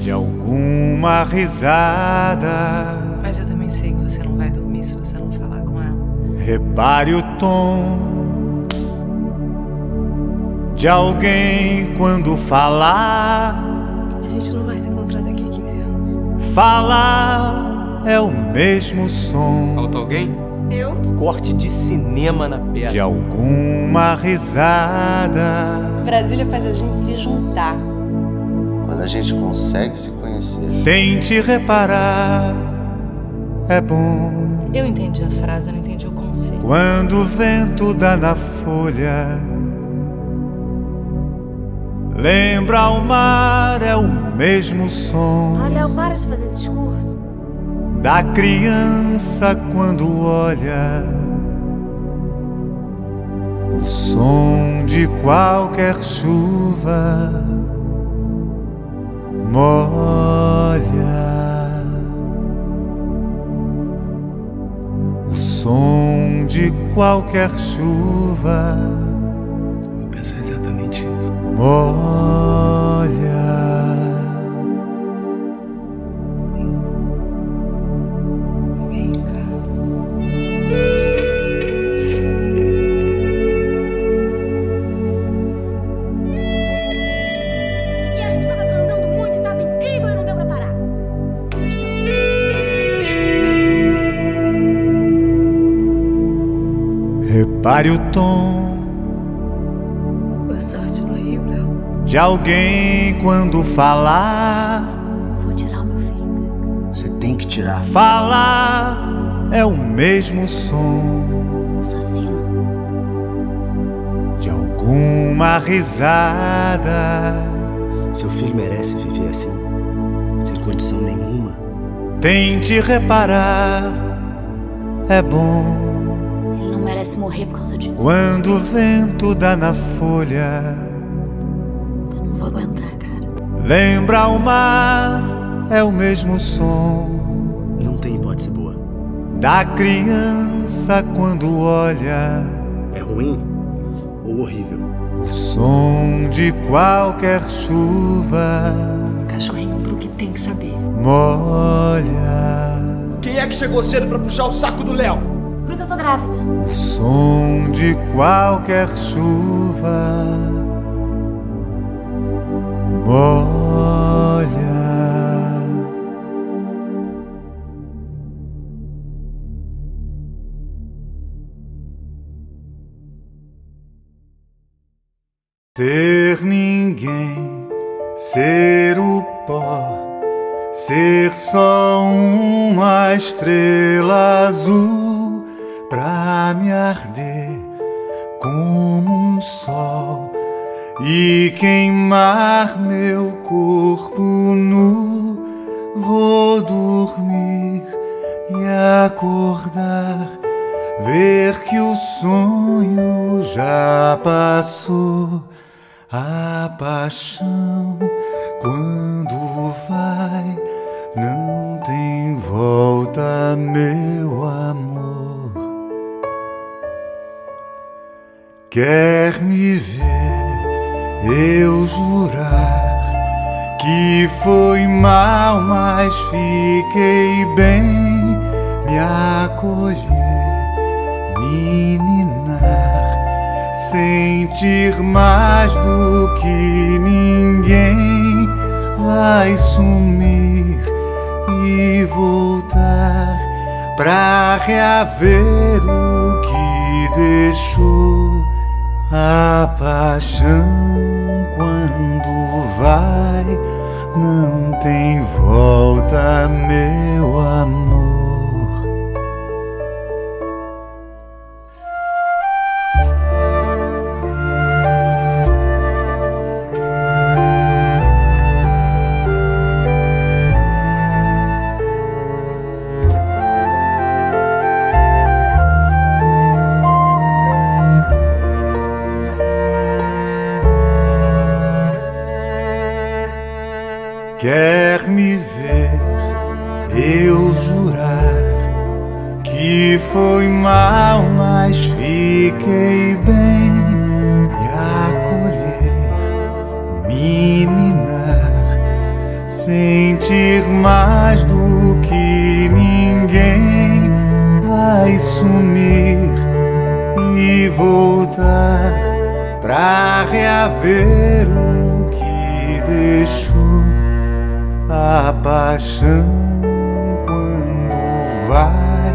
de alguma risada. Mas eu também sei que você não vai dormir se você não falar com ela. Repare o tom de alguém quando falar. A gente não vai se encontrar daqui a 15 anos. Falar é o mesmo som Falta alguém? Eu? Corte de cinema na peça. de alguma risada. Brasília faz a gente se juntar. Quando a gente consegue se conhecer. Tente reparar, é bom Eu entendi a frase, eu não entendi o conceito. quando o vento dá na folha. Lembra o mar, é o mesmo som Ah, Léo, para de fazer discurso. Da criança quando olha. O som de qualquer chuva molha. O som de qualquer chuva Vou pensar exatamente isso. molha. Repare o tom Boa sorte no Rio, Léo. de alguém quando falar. Vou tirar o meu filho. Você tem que tirar. Falar é o mesmo som Assassino. de alguma risada. Seu filho merece viver assim, sem condição nenhuma. Tente reparar, é bom Merece morrer por causa disso. quando o vento dá na folha. Eu não vou aguentar, cara. Lembra o mar, é o mesmo som Não tem hipótese boa. da criança quando olha. É ruim ou horrível. O som de qualquer chuva Cachorrinho, o Brook tem que saber. molha. Quem é que chegou cedo pra puxar o saco do Léo? Porque eu tô grávida. O som de qualquer chuva molha. Ser sol e queimar meu corpo nu. Vou dormir e acordar, ver que o sonho já passou. A paixão, quando vai, não tem volta, meu amor. Quer me ver, eu jurar que foi mal, mas fiquei bem. Me acolher, me ninar, sentir mais do que ninguém. Vai sumir e voltar pra reaver o que deixou. A paixão quando vai não tem volta, meu amor. Quer me ver eu jurar que foi mal, mas fiquei bem me acolher, me ninar, sentir mais do que ninguém vai sumir e voltar pra reaver o que deixou a paixão quando vai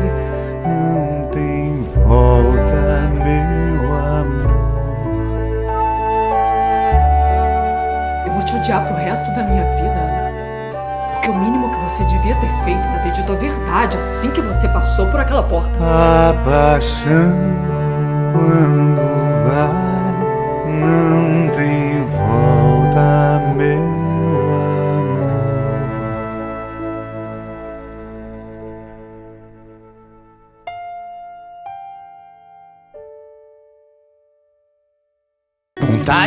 não tem volta meu amor Eu vou te odiar pro resto da minha vida, Ana. Porque o mínimo que você devia ter feito era ter dito a verdade assim que você passou por aquela porta. a paixão quando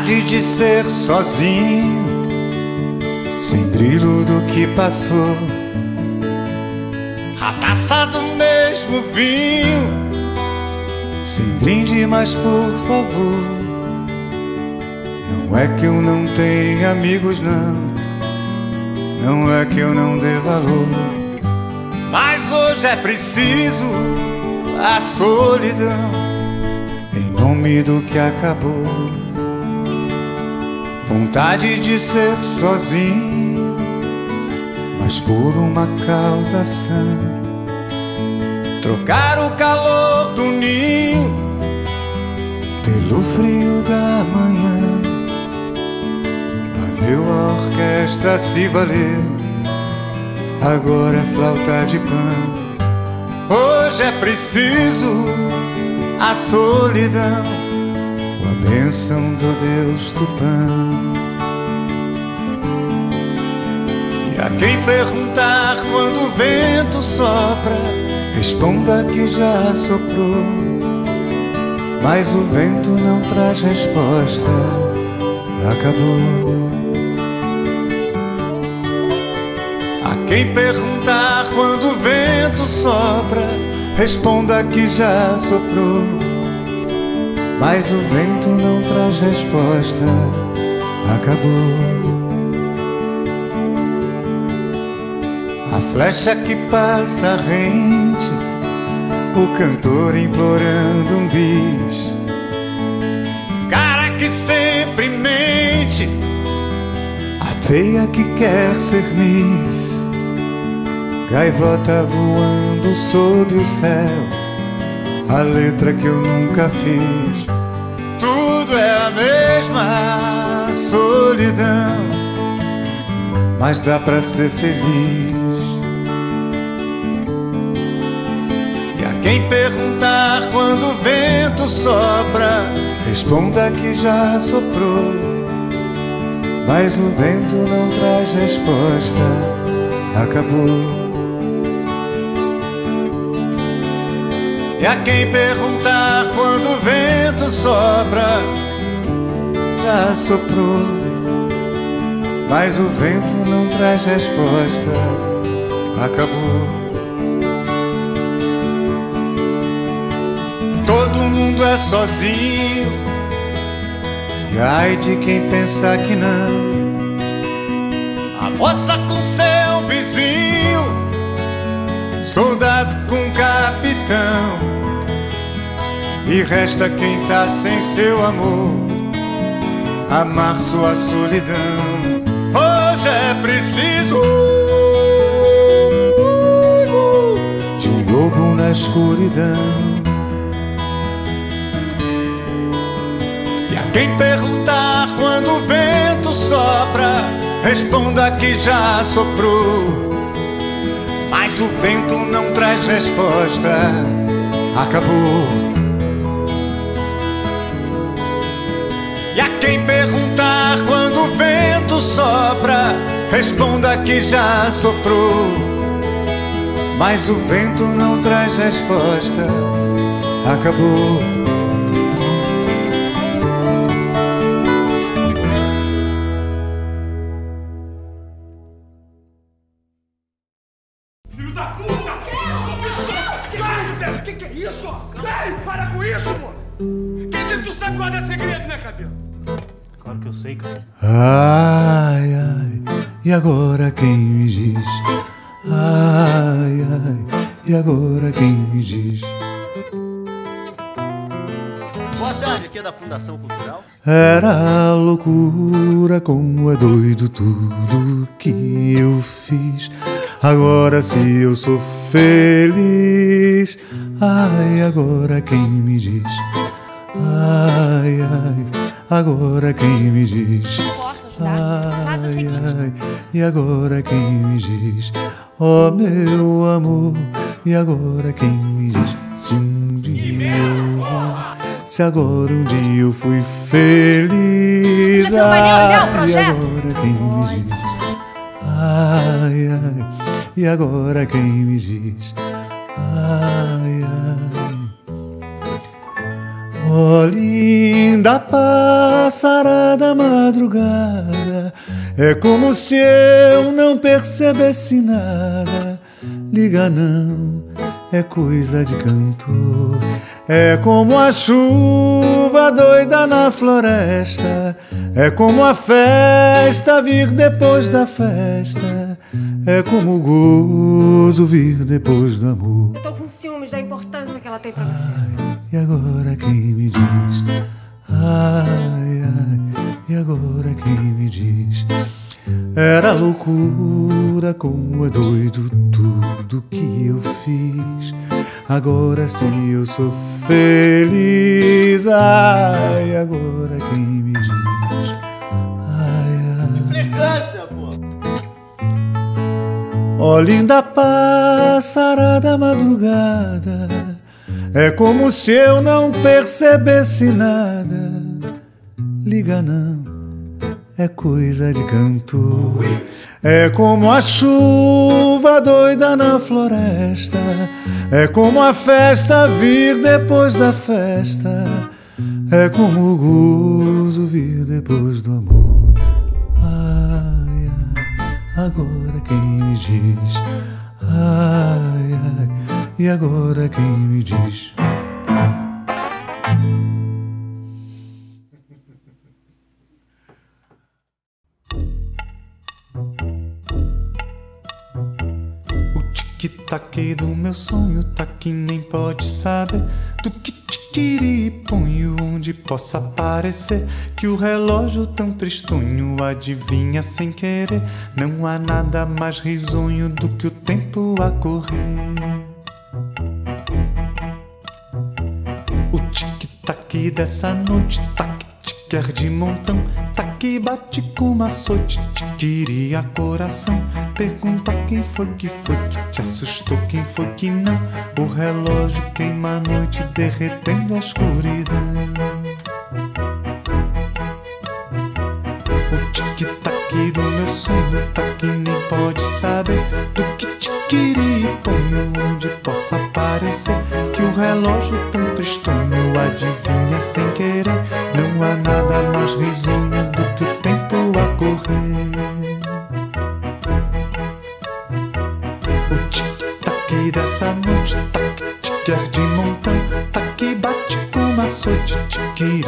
De ser sozinho, sem brilho do que passou. A taça do mesmo vinho, sem brinde, mas por favor. Não é que eu não tenha amigos, não. Não é que eu não dê valor. Mas hoje é preciso a solidão em nome do que acabou. Vontade de ser sozinho, mas por uma causa sã. Trocar o calor do ninho pelo frio da manhã. Valeu a orquestra se valeu, agora é flauta de pan. Hoje é preciso a solidão com a bênção do Deus Tupã. E a quem perguntar quando o vento sopra, responda que já soprou. Mas o vento não traz resposta, acabou. A quem perguntar quando o vento sopra, responda que já soprou. Mas o vento não traz resposta, acabou. A flecha que passa rente, o cantor implorando um bis. Cara que sempre mente, a feia que quer ser miss. Gaivota voando sob o céu, a letra que eu nunca fiz. Mesma solidão, mas dá pra ser feliz. E a quem perguntar quando o vento sopra, responda que já soprou. Mas o vento não traz resposta, acabou. E a quem perguntar quando o vento sopra, já soprou. Mas o vento não traz resposta, acabou. Todo mundo é sozinho, e ai de quem pensar que não. A moça com seu vizinho, soldado com capitão. E resta quem tá sem seu amor, amar sua solidão. Hoje é preciso de um lobo na escuridão. E a quem perguntar quando o vento sopra, responda que já soprou. Mas o vento não traz resposta, acabou. E a quem sopra, responda que já soprou. Mas o vento não traz resposta, acabou. filho da puta! Sai! O que, que é isso? Sai! Para com isso, pô! Quem disse que tu sabe guardar segredo, né, cabelo? Claro que eu sei, cara. Ai, e agora quem me diz? Ai, ai, e agora quem me diz? Boa tarde, aqui é da Fundação Cultural. Era loucura, como é doido tudo que eu fiz. Agora se eu sou feliz, ai, agora quem me diz? Ai, ai, agora quem me diz? Posso ajudar? Faz o seguinte. Ai, e agora quem me diz? Oh meu amor, e agora quem me diz? Se um dia eu vou, se agora um dia eu fui feliz, Você não vai nem olhar o ai, projeto? e agora quem me diz? Ai, ai, e agora quem me diz? Ai, ai. Oh, linda pássara da madrugada, é como se eu não percebesse nada. Liga não, é coisa de cantor. É como a chuva doida na floresta, é como a festa vir depois da festa, é como o gozo vir depois do amor. Eu tô com ciúmes da importância que ela tem pra você. E agora quem me diz? Ai, ai, e agora quem me diz? Era loucura, como é doido tudo que eu fiz. Agora sim eu sou feliz. Ai, agora quem me diz? Ai, ai. Ó linda pássara da madrugada, é como se eu não percebesse nada. Liga não, é coisa de cantor. É como a chuva doida na floresta, é como a festa vir depois da festa, é como o gozo vir depois do amor. Ai, ai, agora quem me diz? Ai, ai, e agora quem me diz? O tic-tac do meu sonho tá que nem pode saber do que tiri ponho onde possa parecer que o relógio tão tristonho adivinha sem querer. Não há nada mais risonho do que o tempo a correr. Tic-tac dessa noite, tac quer de montão, tac bate com açoite, queria coração. Pergunta quem foi que foi que te assustou, quem foi que não. O relógio queima a noite, derretendo a escuridão. O tic-tac do meu sonho tá que nem pode saber do que te queria ponho onde possa parecer que o relógio tão tristonho adivinha sem querer. Não há nada mais risonho do que o tempo a correr. O tic-tac dessa noite, tac, quer de montão, tac, bate com açoite, te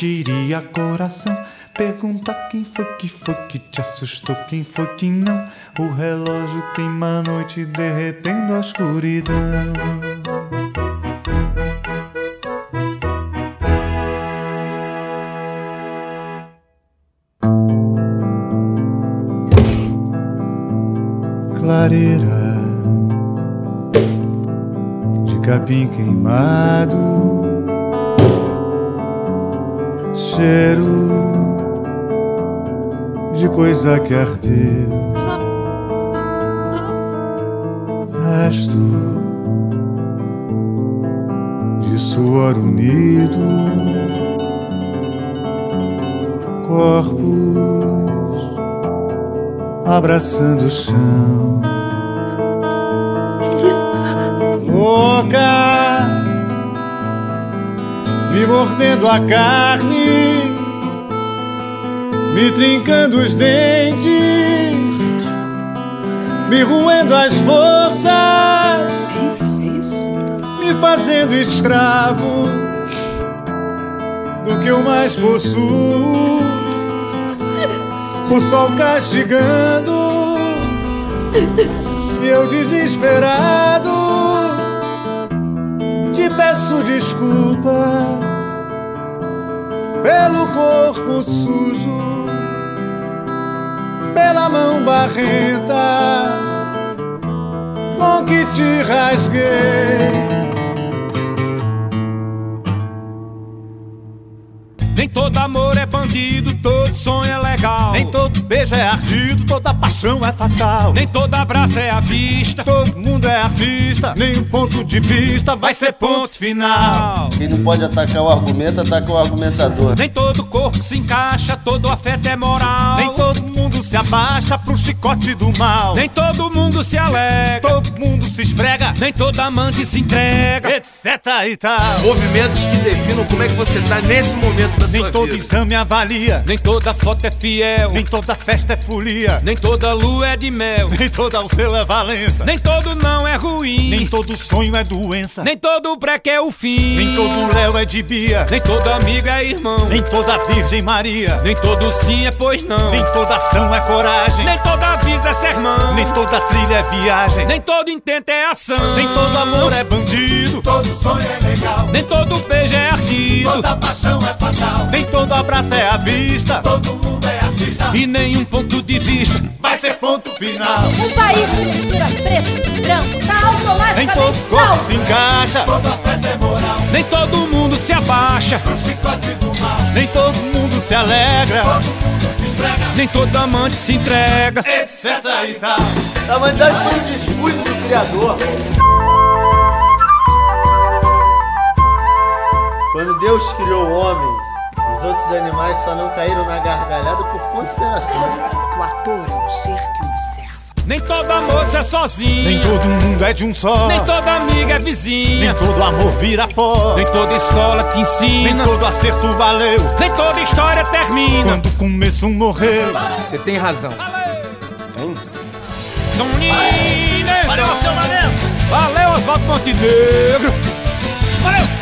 queria coração. pergunta quem foi que foi que te assustou, quem foi que não. O relógio queima a noite derretendo a escuridão. Clareira de capim queimado, cheiro de coisa que ardeu. Resto de suor unido, corpos abraçando o chão. Boca me mordendo a carne me trincando os dentes, me roendo as forças, me fazendo escravo do que eu mais possuo. O sol castigando e eu desesperado peço desculpa pelo corpo sujo pela mão barrenta com que te rasguei. Nem todo amor bandido, todo sonho é legal. Nem todo beijo é ardido, toda paixão é fatal. Nem todo abraço é à vista, todo mundo é artista. Nem ponto de vista vai ser ponto final. Quem não pode atacar o argumento, ataca o argumentador. Nem todo corpo se encaixa, todo afeto é moral. Nem todo mundo se abaixa pro chicote do mal. Nem todo mundo se alegra, todo mundo se esfrega. Nem todo amante se entrega, etc e tal. Movimentos que definam como é que você tá nesse momento da Nem sua todo vida. exame Nem toda foto é fiel, Nem toda festa é folia. nem toda lua é de mel. Nem todo ao seu é valença. Nem todo não é ruim, Nem todo sonho é doença. nem todo breque é o fim. Nem todo Léo é de Bia. Nem todo amigo é irmão, Nem toda Virgem Maria. nem todo sim é pois não. Nem toda ação é coragem. Nem toda aviso é sermão, Nem toda trilha é viagem. nem todo intento é ação. Nem todo amor é bandido. Todo sonho é legal. Nem todo beijo é ardido, Toda paixão é fatal. Nem todo abraço é à vista. Todo mundo é artista. e nenhum ponto de vista. Vai ser ponto final. Um país que mistura preto e branco tá automaticamente Nem todo corpo se encaixa. Todo afeto é moral. Nem todo mundo se abaixa, No chicote do mal. Nem todo mundo se alegra. Todo mundo se esfrega. nem todo amante se entrega. Etc e tal. A humanidade foi um descuido do Criador. Quando Deus criou o homem, os outros animais só não caíram na gargalhada por consideração. O ator é um ser que observa. Nem toda moça é sozinha, Nem todo mundo é de um só. nem toda amiga é vizinha, Nem todo amor vira pó. nem toda escola te Nem ensina, todo acerto valeu. nem toda história termina. Quando o começo morreu. Você tem razão. Donine, Valeu! Valeu, Oswaldo Montenegro! Valeu!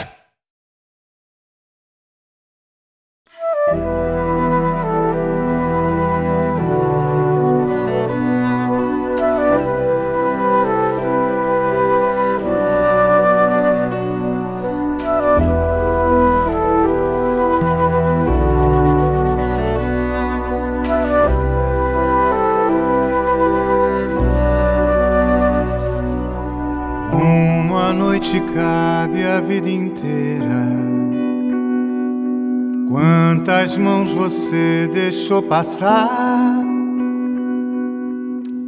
Você deixou passar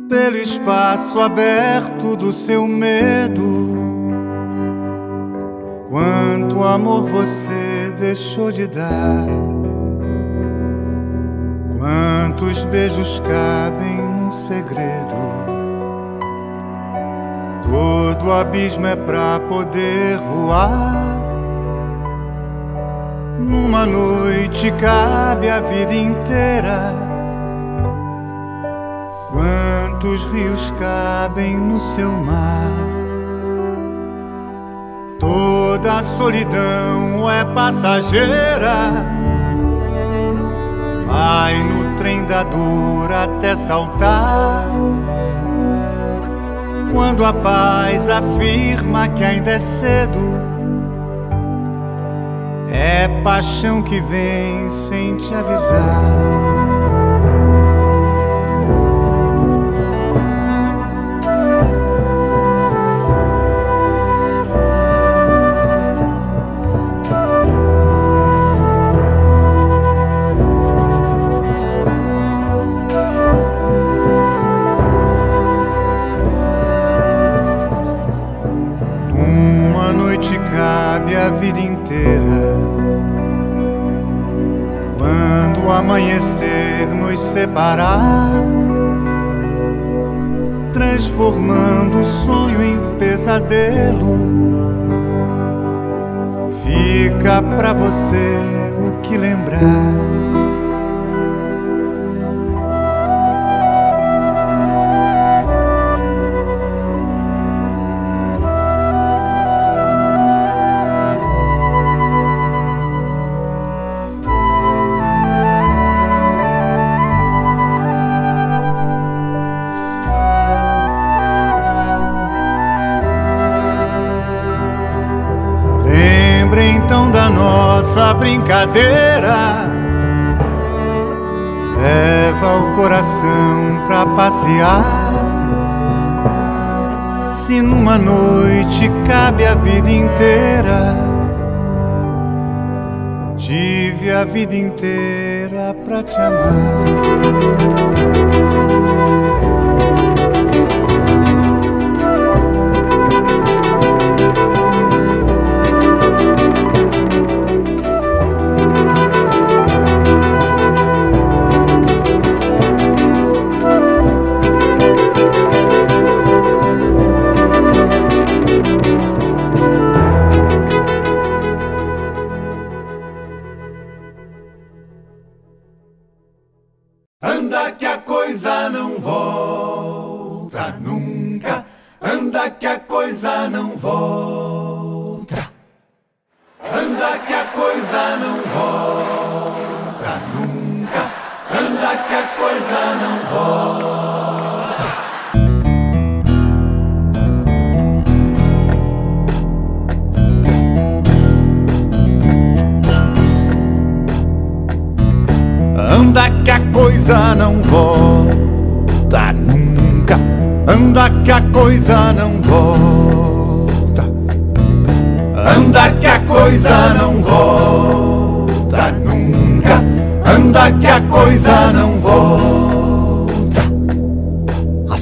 pelo espaço aberto do seu medo? Quanto amor você deixou de dar? Quantos beijos cabem num segredo? Todo abismo é pra poder voar. Numa noite cabe a vida inteira. Quantos rios cabem no seu mar? Toda solidão é passageira. Vai no trem da dor até saltar. Quando a paz afirma que ainda é cedo, é paixão que vem sem te avisar. Separar, transformando o sonho em pesadelo, fica pra você o que lembrar. Leva o coração pra passear. Se numa noite cabe a vida inteira, tive a vida inteira pra te amar.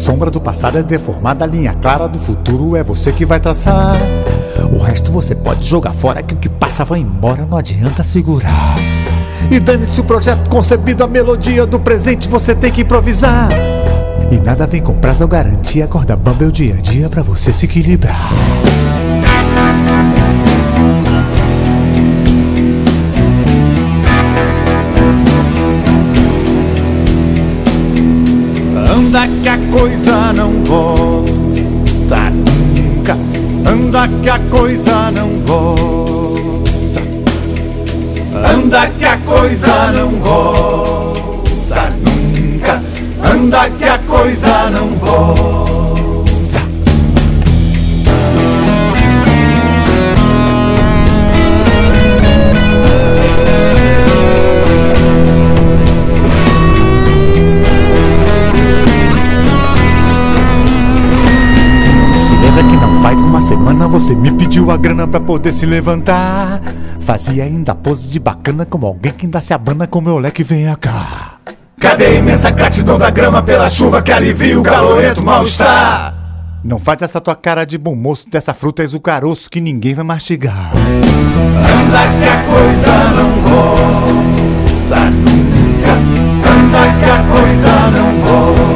Sombra do passado é deformada, a linha clara do futuro é você que vai traçar. O resto você pode jogar fora, que o que passa vai embora, não adianta segurar. E dane-se o projeto concebido, a melodia do presente você tem que improvisar. E nada vem com prazo ou garantia, corda bamba é o dia a dia pra você se equilibrar. Anda que a coisa não volta nunca. Anda que a coisa não volta. Anda que a coisa não volta nunca. Anda que a coisa não volta. Faz uma semana você me pediu a grana pra poder se levantar? Fazia ainda pose de bacana como alguém que ainda se abana com meu leque vem cá. Cadê a imensa gratidão da grama pela chuva que alivia o calorento mal-estar? Não faz essa tua cara de bom moço, dessa fruta és o caroço que ninguém vai mastigar. Anda que a coisa não volta nunca. Anda que a coisa não volta.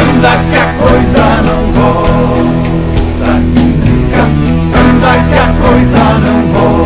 Anda que a coisa não volta nunca. Anda que a coisa não volta.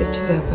Se você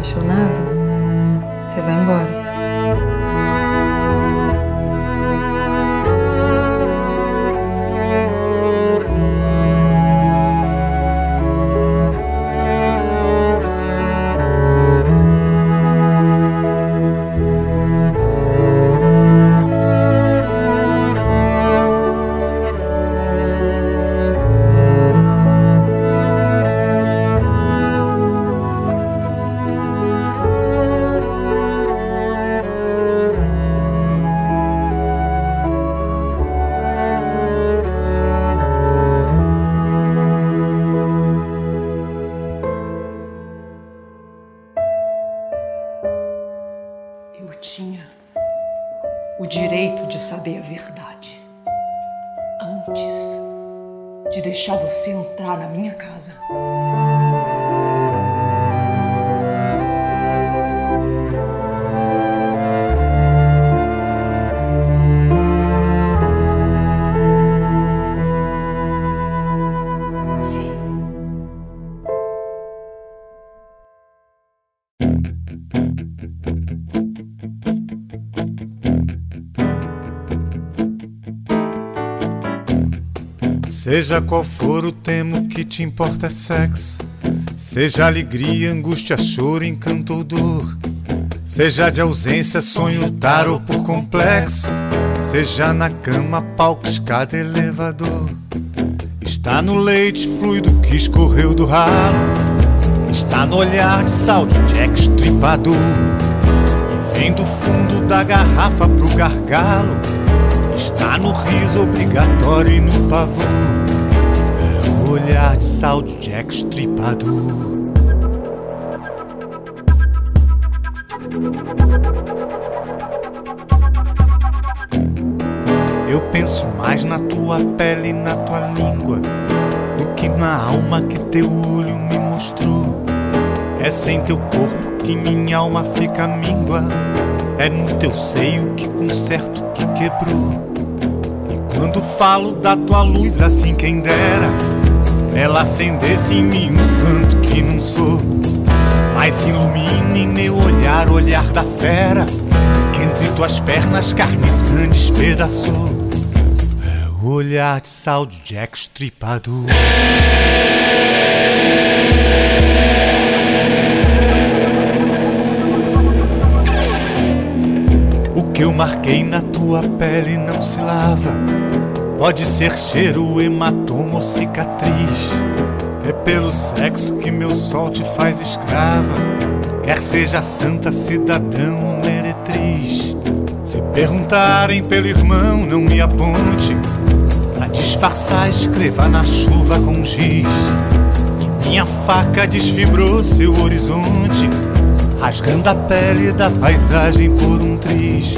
Seja qual for o tema, que te importa é sexo. Seja alegria, angústia, choro, encanto ou dor. Seja de ausência, sonho, ou por complexo. Seja na cama, palco, escada, elevador. Está no leite fluido que escorreu do ralo. Está no olhar de sal de Jack estripador. E vem do fundo da garrafa pro gargalo. Está no riso obrigatório e no pavor. É olhar de sal de Jack estripador. Eu penso mais na tua pele e na tua língua do que na alma que teu olho me mostrou. É sem teu corpo que minha alma fica míngua. É no teu seio que conserto que quebrou. E quando falo da tua luz, assim quem dera, ela acendesse em mim um santo que não sou. Mas ilumine em meu olhar, olhar da fera, que entre tuas pernas carne e sangue despedaçou. É o olhar de sal de Jack estripador. Que eu marquei na tua pele não se lava. Pode ser cheiro, hematoma ou cicatriz. É pelo sexo que meu sol te faz escrava. Quer seja santa, cidadão ou meretriz. Se perguntarem pelo irmão, não me aponte. Pra disfarçar, escreva na chuva com giz. Que minha faca desfibrou seu horizonte, rasgando a pele da paisagem por um triz.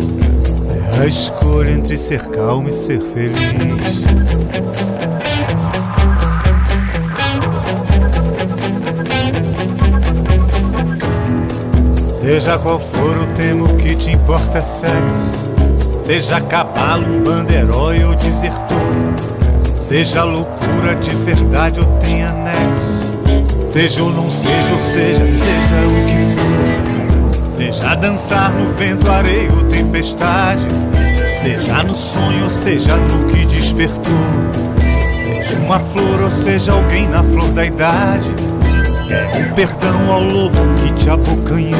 É a escolha entre ser calmo e ser feliz. Seja qual for o tema, que te importa é sexo. Seja cavalo, um banderói ou desertor. Seja loucura de verdade ou tem anexo. Seja ou não seja, ou seja, seja o que for. Seja dançar no vento, areia ou tempestade. Seja no sonho, seja no que despertou. Seja uma flor, ou seja alguém na flor da idade. É um perdão ao lobo que te abocanhou.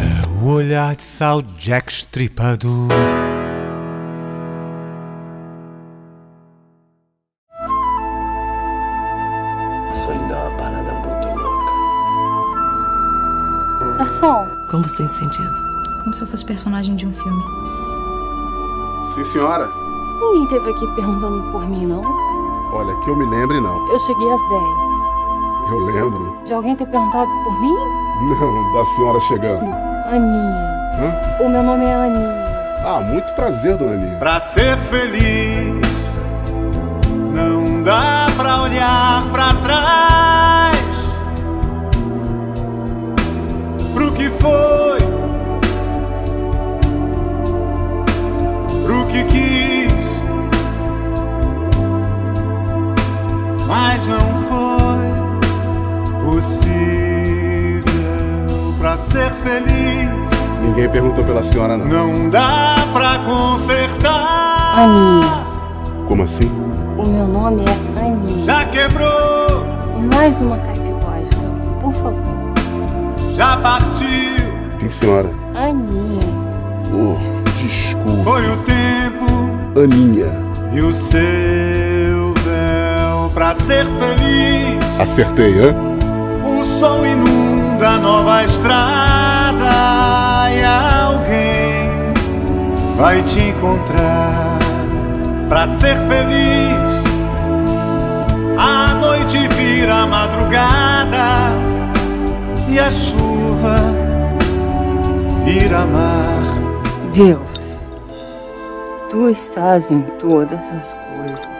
É o olhar de sal Jack estripador. Como você tem se sentido? como se eu fosse personagem de um filme. Sim, senhora. Ninguém teve aqui perguntando por mim, não? Olha, que eu me lembre, não. Eu cheguei às 10. Eu lembro. De alguém ter perguntado por mim? Não, da senhora chegando. Aninha. Hã? O meu nome é Aninha. Ah, muito prazer, dona Aninha. Pra ser feliz, ser feliz. Ninguém perguntou pela senhora, não. Não dá pra consertar. Aninha, Como assim? o meu nome é Aninha. Já quebrou, Mais uma caipivódica, por favor. já partiu. Sim, senhora. Aninha. Oh, desculpa. Foi o tempo Aninha. e o seu véu pra ser feliz. Acertei, hã? O sol inunda a nova estrada vai te encontrar pra ser feliz. A noite vira madrugada e a chuva vira mar. Deus, tu estás em todas as coisas.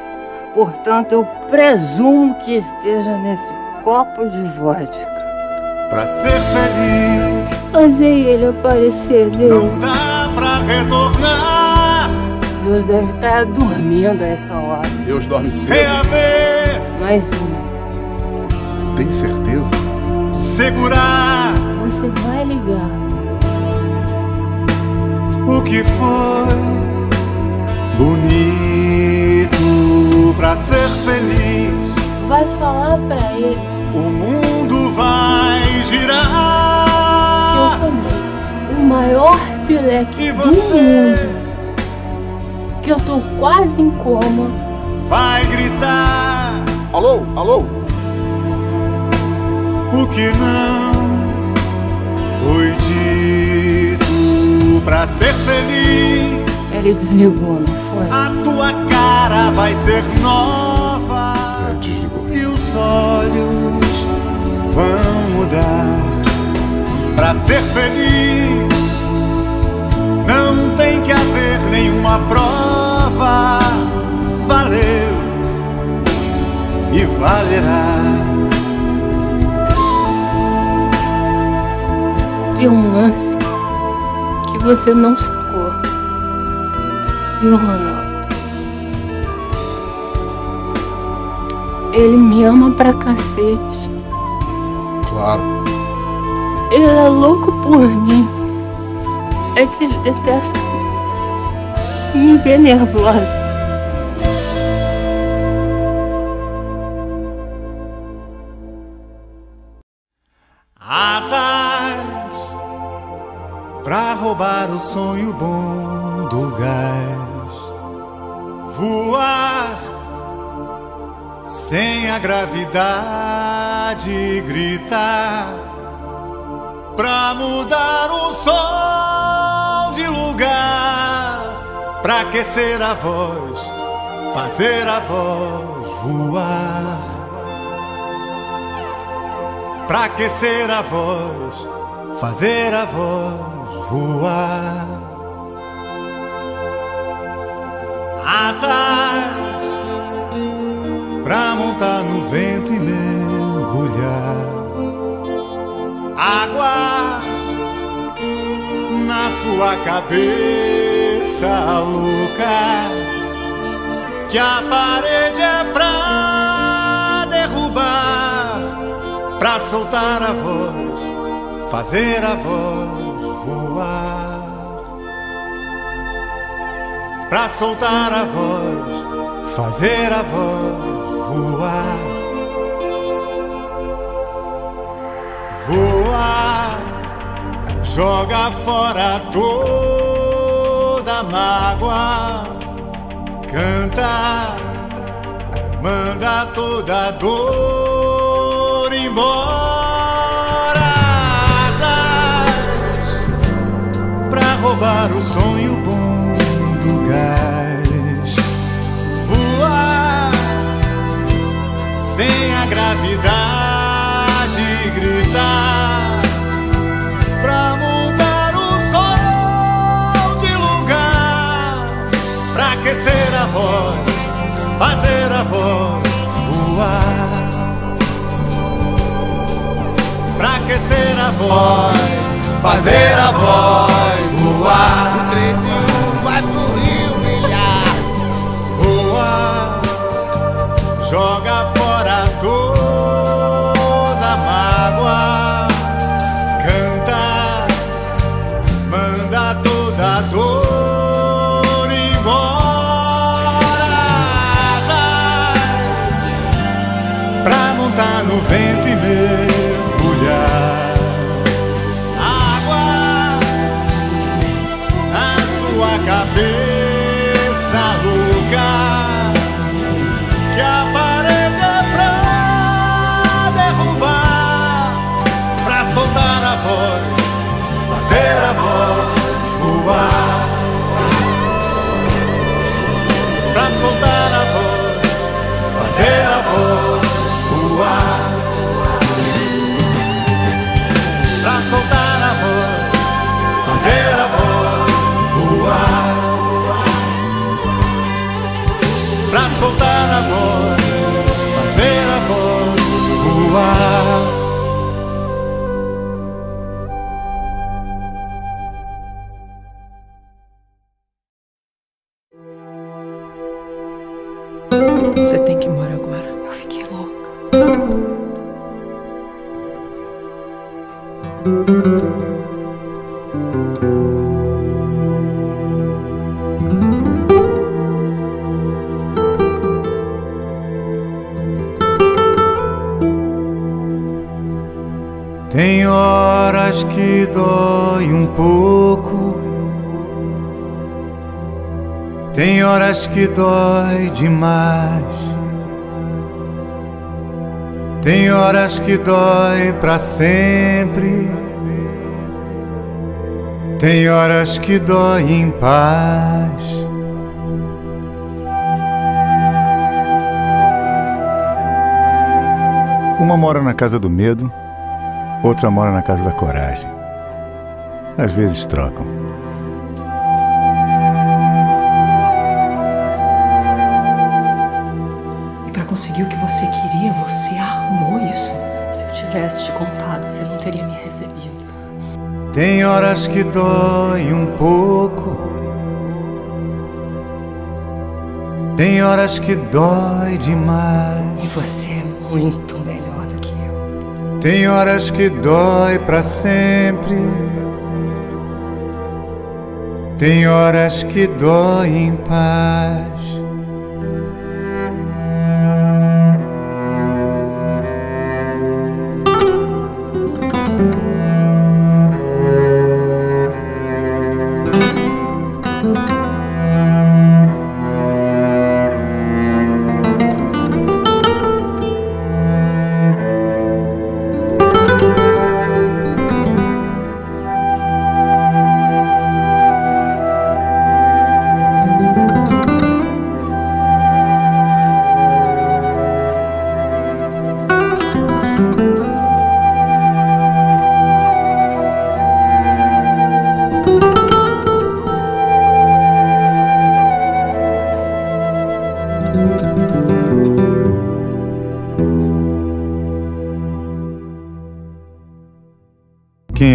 Portanto, eu presumo que esteja nesse copo de vodka. Pra ser feliz, Fazei ele aparecer, Deus. Retornar. Deus deve estar dormindo a essa hora. Deus dorme cedo. Reaver, Mais uma. Tem certeza? segurar Você vai ligar. o que foi bonito pra ser feliz. Vai falar pra ele O mundo vai que eu girar. tomei o maior pileque E do você? mundo. Que eu tô quase em coma. Vai gritar Alô? Alô? o que não foi dito pra ser feliz. Ele desligou, não foi? A tua cara vai ser nova e os olhos vão mudar pra ser feliz. Não tem que haver nenhuma prova. Valeu e valerá. Tem um lance que você não sacou. Viu, Ronaldo? Ele me ama pra cacete. Claro. Ele é louco por mim. É que ele detesta me ver nervosa. Asas pra roubar o sonho bom do gás. Voar sem a gravidade gritar pra mudar o sol aquecer a voz, fazer a voz voar. Pra aquecer a voz, fazer a voz voar. Asas pra montar no vento e mergulhar. Água na sua cabeça louca. Que a parede é pra derrubar, pra soltar a voz, fazer a voz voar. Pra soltar a voz, fazer a voz voar. Voar, joga fora toda mágoa. Canta, manda toda dor embora. Asas pra roubar o sonho bom do gás. Voar sem a gravidade a voz, fazer a voz voar, pra aquecer a voz, fazer a voz voar. O 13 vai pro Rio brilhar, voar, joga fora Horas que dói demais. Tem horas que dói pra sempre. Tem horas que dói em paz. Uma mora na casa do medo, outra mora na casa da coragem. Às vezes trocam. Pra conseguir o que você queria, você arrumou isso. Se eu tivesse te contado, você não teria me recebido. Tem horas que dói um pouco. Tem horas que dói demais. E você é muito melhor do que eu. Tem horas que dói pra sempre. Tem horas que dói em paz.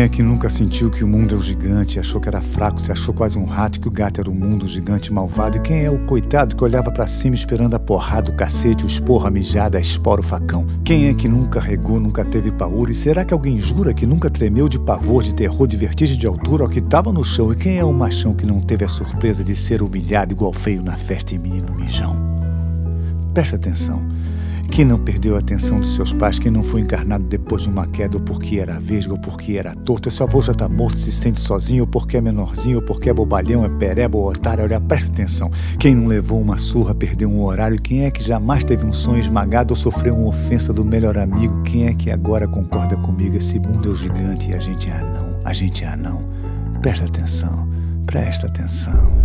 É que nunca sentiu que o mundo é um gigante, achou que era fraco, se achou quase um rato, que o gato era o mundo, um gigante malvado? E quem é o coitado que olhava pra cima esperando a porrada, o cacete, o esporro, a mijada, a espora, o facão? Quem é que nunca regou, nunca teve paura? E será que alguém jura que nunca tremeu de pavor, de terror, de vertigem de altura, ou que tava no chão? E quem é o machão que não teve a surpresa de ser humilhado igual feio na festa e menino mijão? Presta atenção. Quem não perdeu a atenção dos seus pais, quem não foi encarnado depois de uma queda, ou porque era vesgo, ou porque era torto, esse avô já tá morto, se sente sozinho, ou porque é menorzinho, ou porque é bobalhão, é pereba ou otário, olha, presta atenção. Quem não levou uma surra, perdeu um horário, quem é que jamais teve um sonho esmagado ou sofreu uma ofensa do melhor amigo, quem é que agora concorda comigo, esse mundo é o gigante e a gente é anão, a gente é anão. Presta atenção, presta atenção.